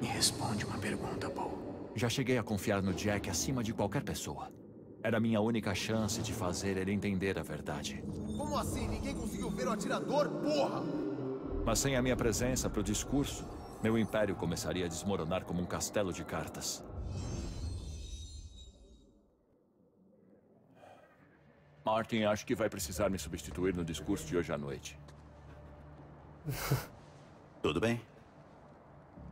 Me responde uma pergunta, Paul. Já cheguei a confiar no Jack acima de qualquer pessoa. Era a minha única chance de fazer ele entender a verdade. Como assim? Ninguém conseguiu ver o atirador, porra! Mas sem a minha presença pro discurso, meu império começaria a desmoronar como um castelo de cartas. Martin, acho que vai precisar me substituir no discurso de hoje à noite. Tudo bem?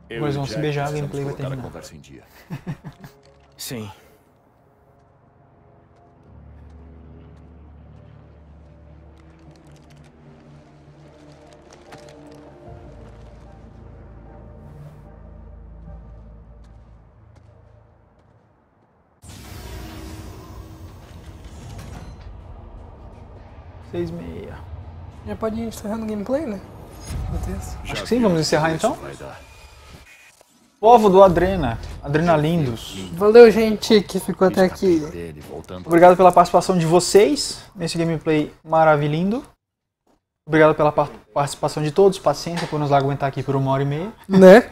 Eu o vão se beijar, a gameplay vai colocar a terminar. conversa em dia. Sim. Seis e meia. já pode ir encerrando o gameplay, né? Meu Deus. Acho que sim, vamos encerrar então? Povo do Adrena, Adrenalindos. Valeu, gente, que ficou até aqui. Obrigado pela participação de vocês nesse gameplay maravilhindo. Obrigado pela par- participação de todos, paciência por nos aguentar aqui por uma hora e meia. Né?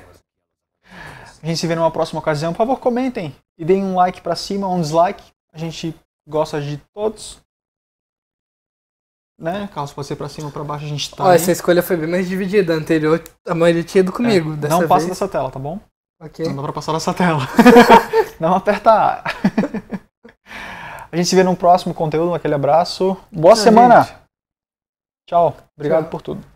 A gente se vê numa próxima ocasião. Por favor, comentem e deem um like pra cima, um dislike. A gente gosta de todos. Né? Caso pode ser pra cima ou pra baixo, a gente tá. Ó, aí. essa escolha foi bem mais dividida. A anterior, a maioria tinha ido comigo. É, Dessa não passa vez... dessa tela, tá bom? Ok. Não dá pra passar dessa tela. não aperta A. A gente se vê num próximo conteúdo. Aquele abraço. Boa Tchau, semana. gente. Tchau. Obrigado Tchau. por tudo.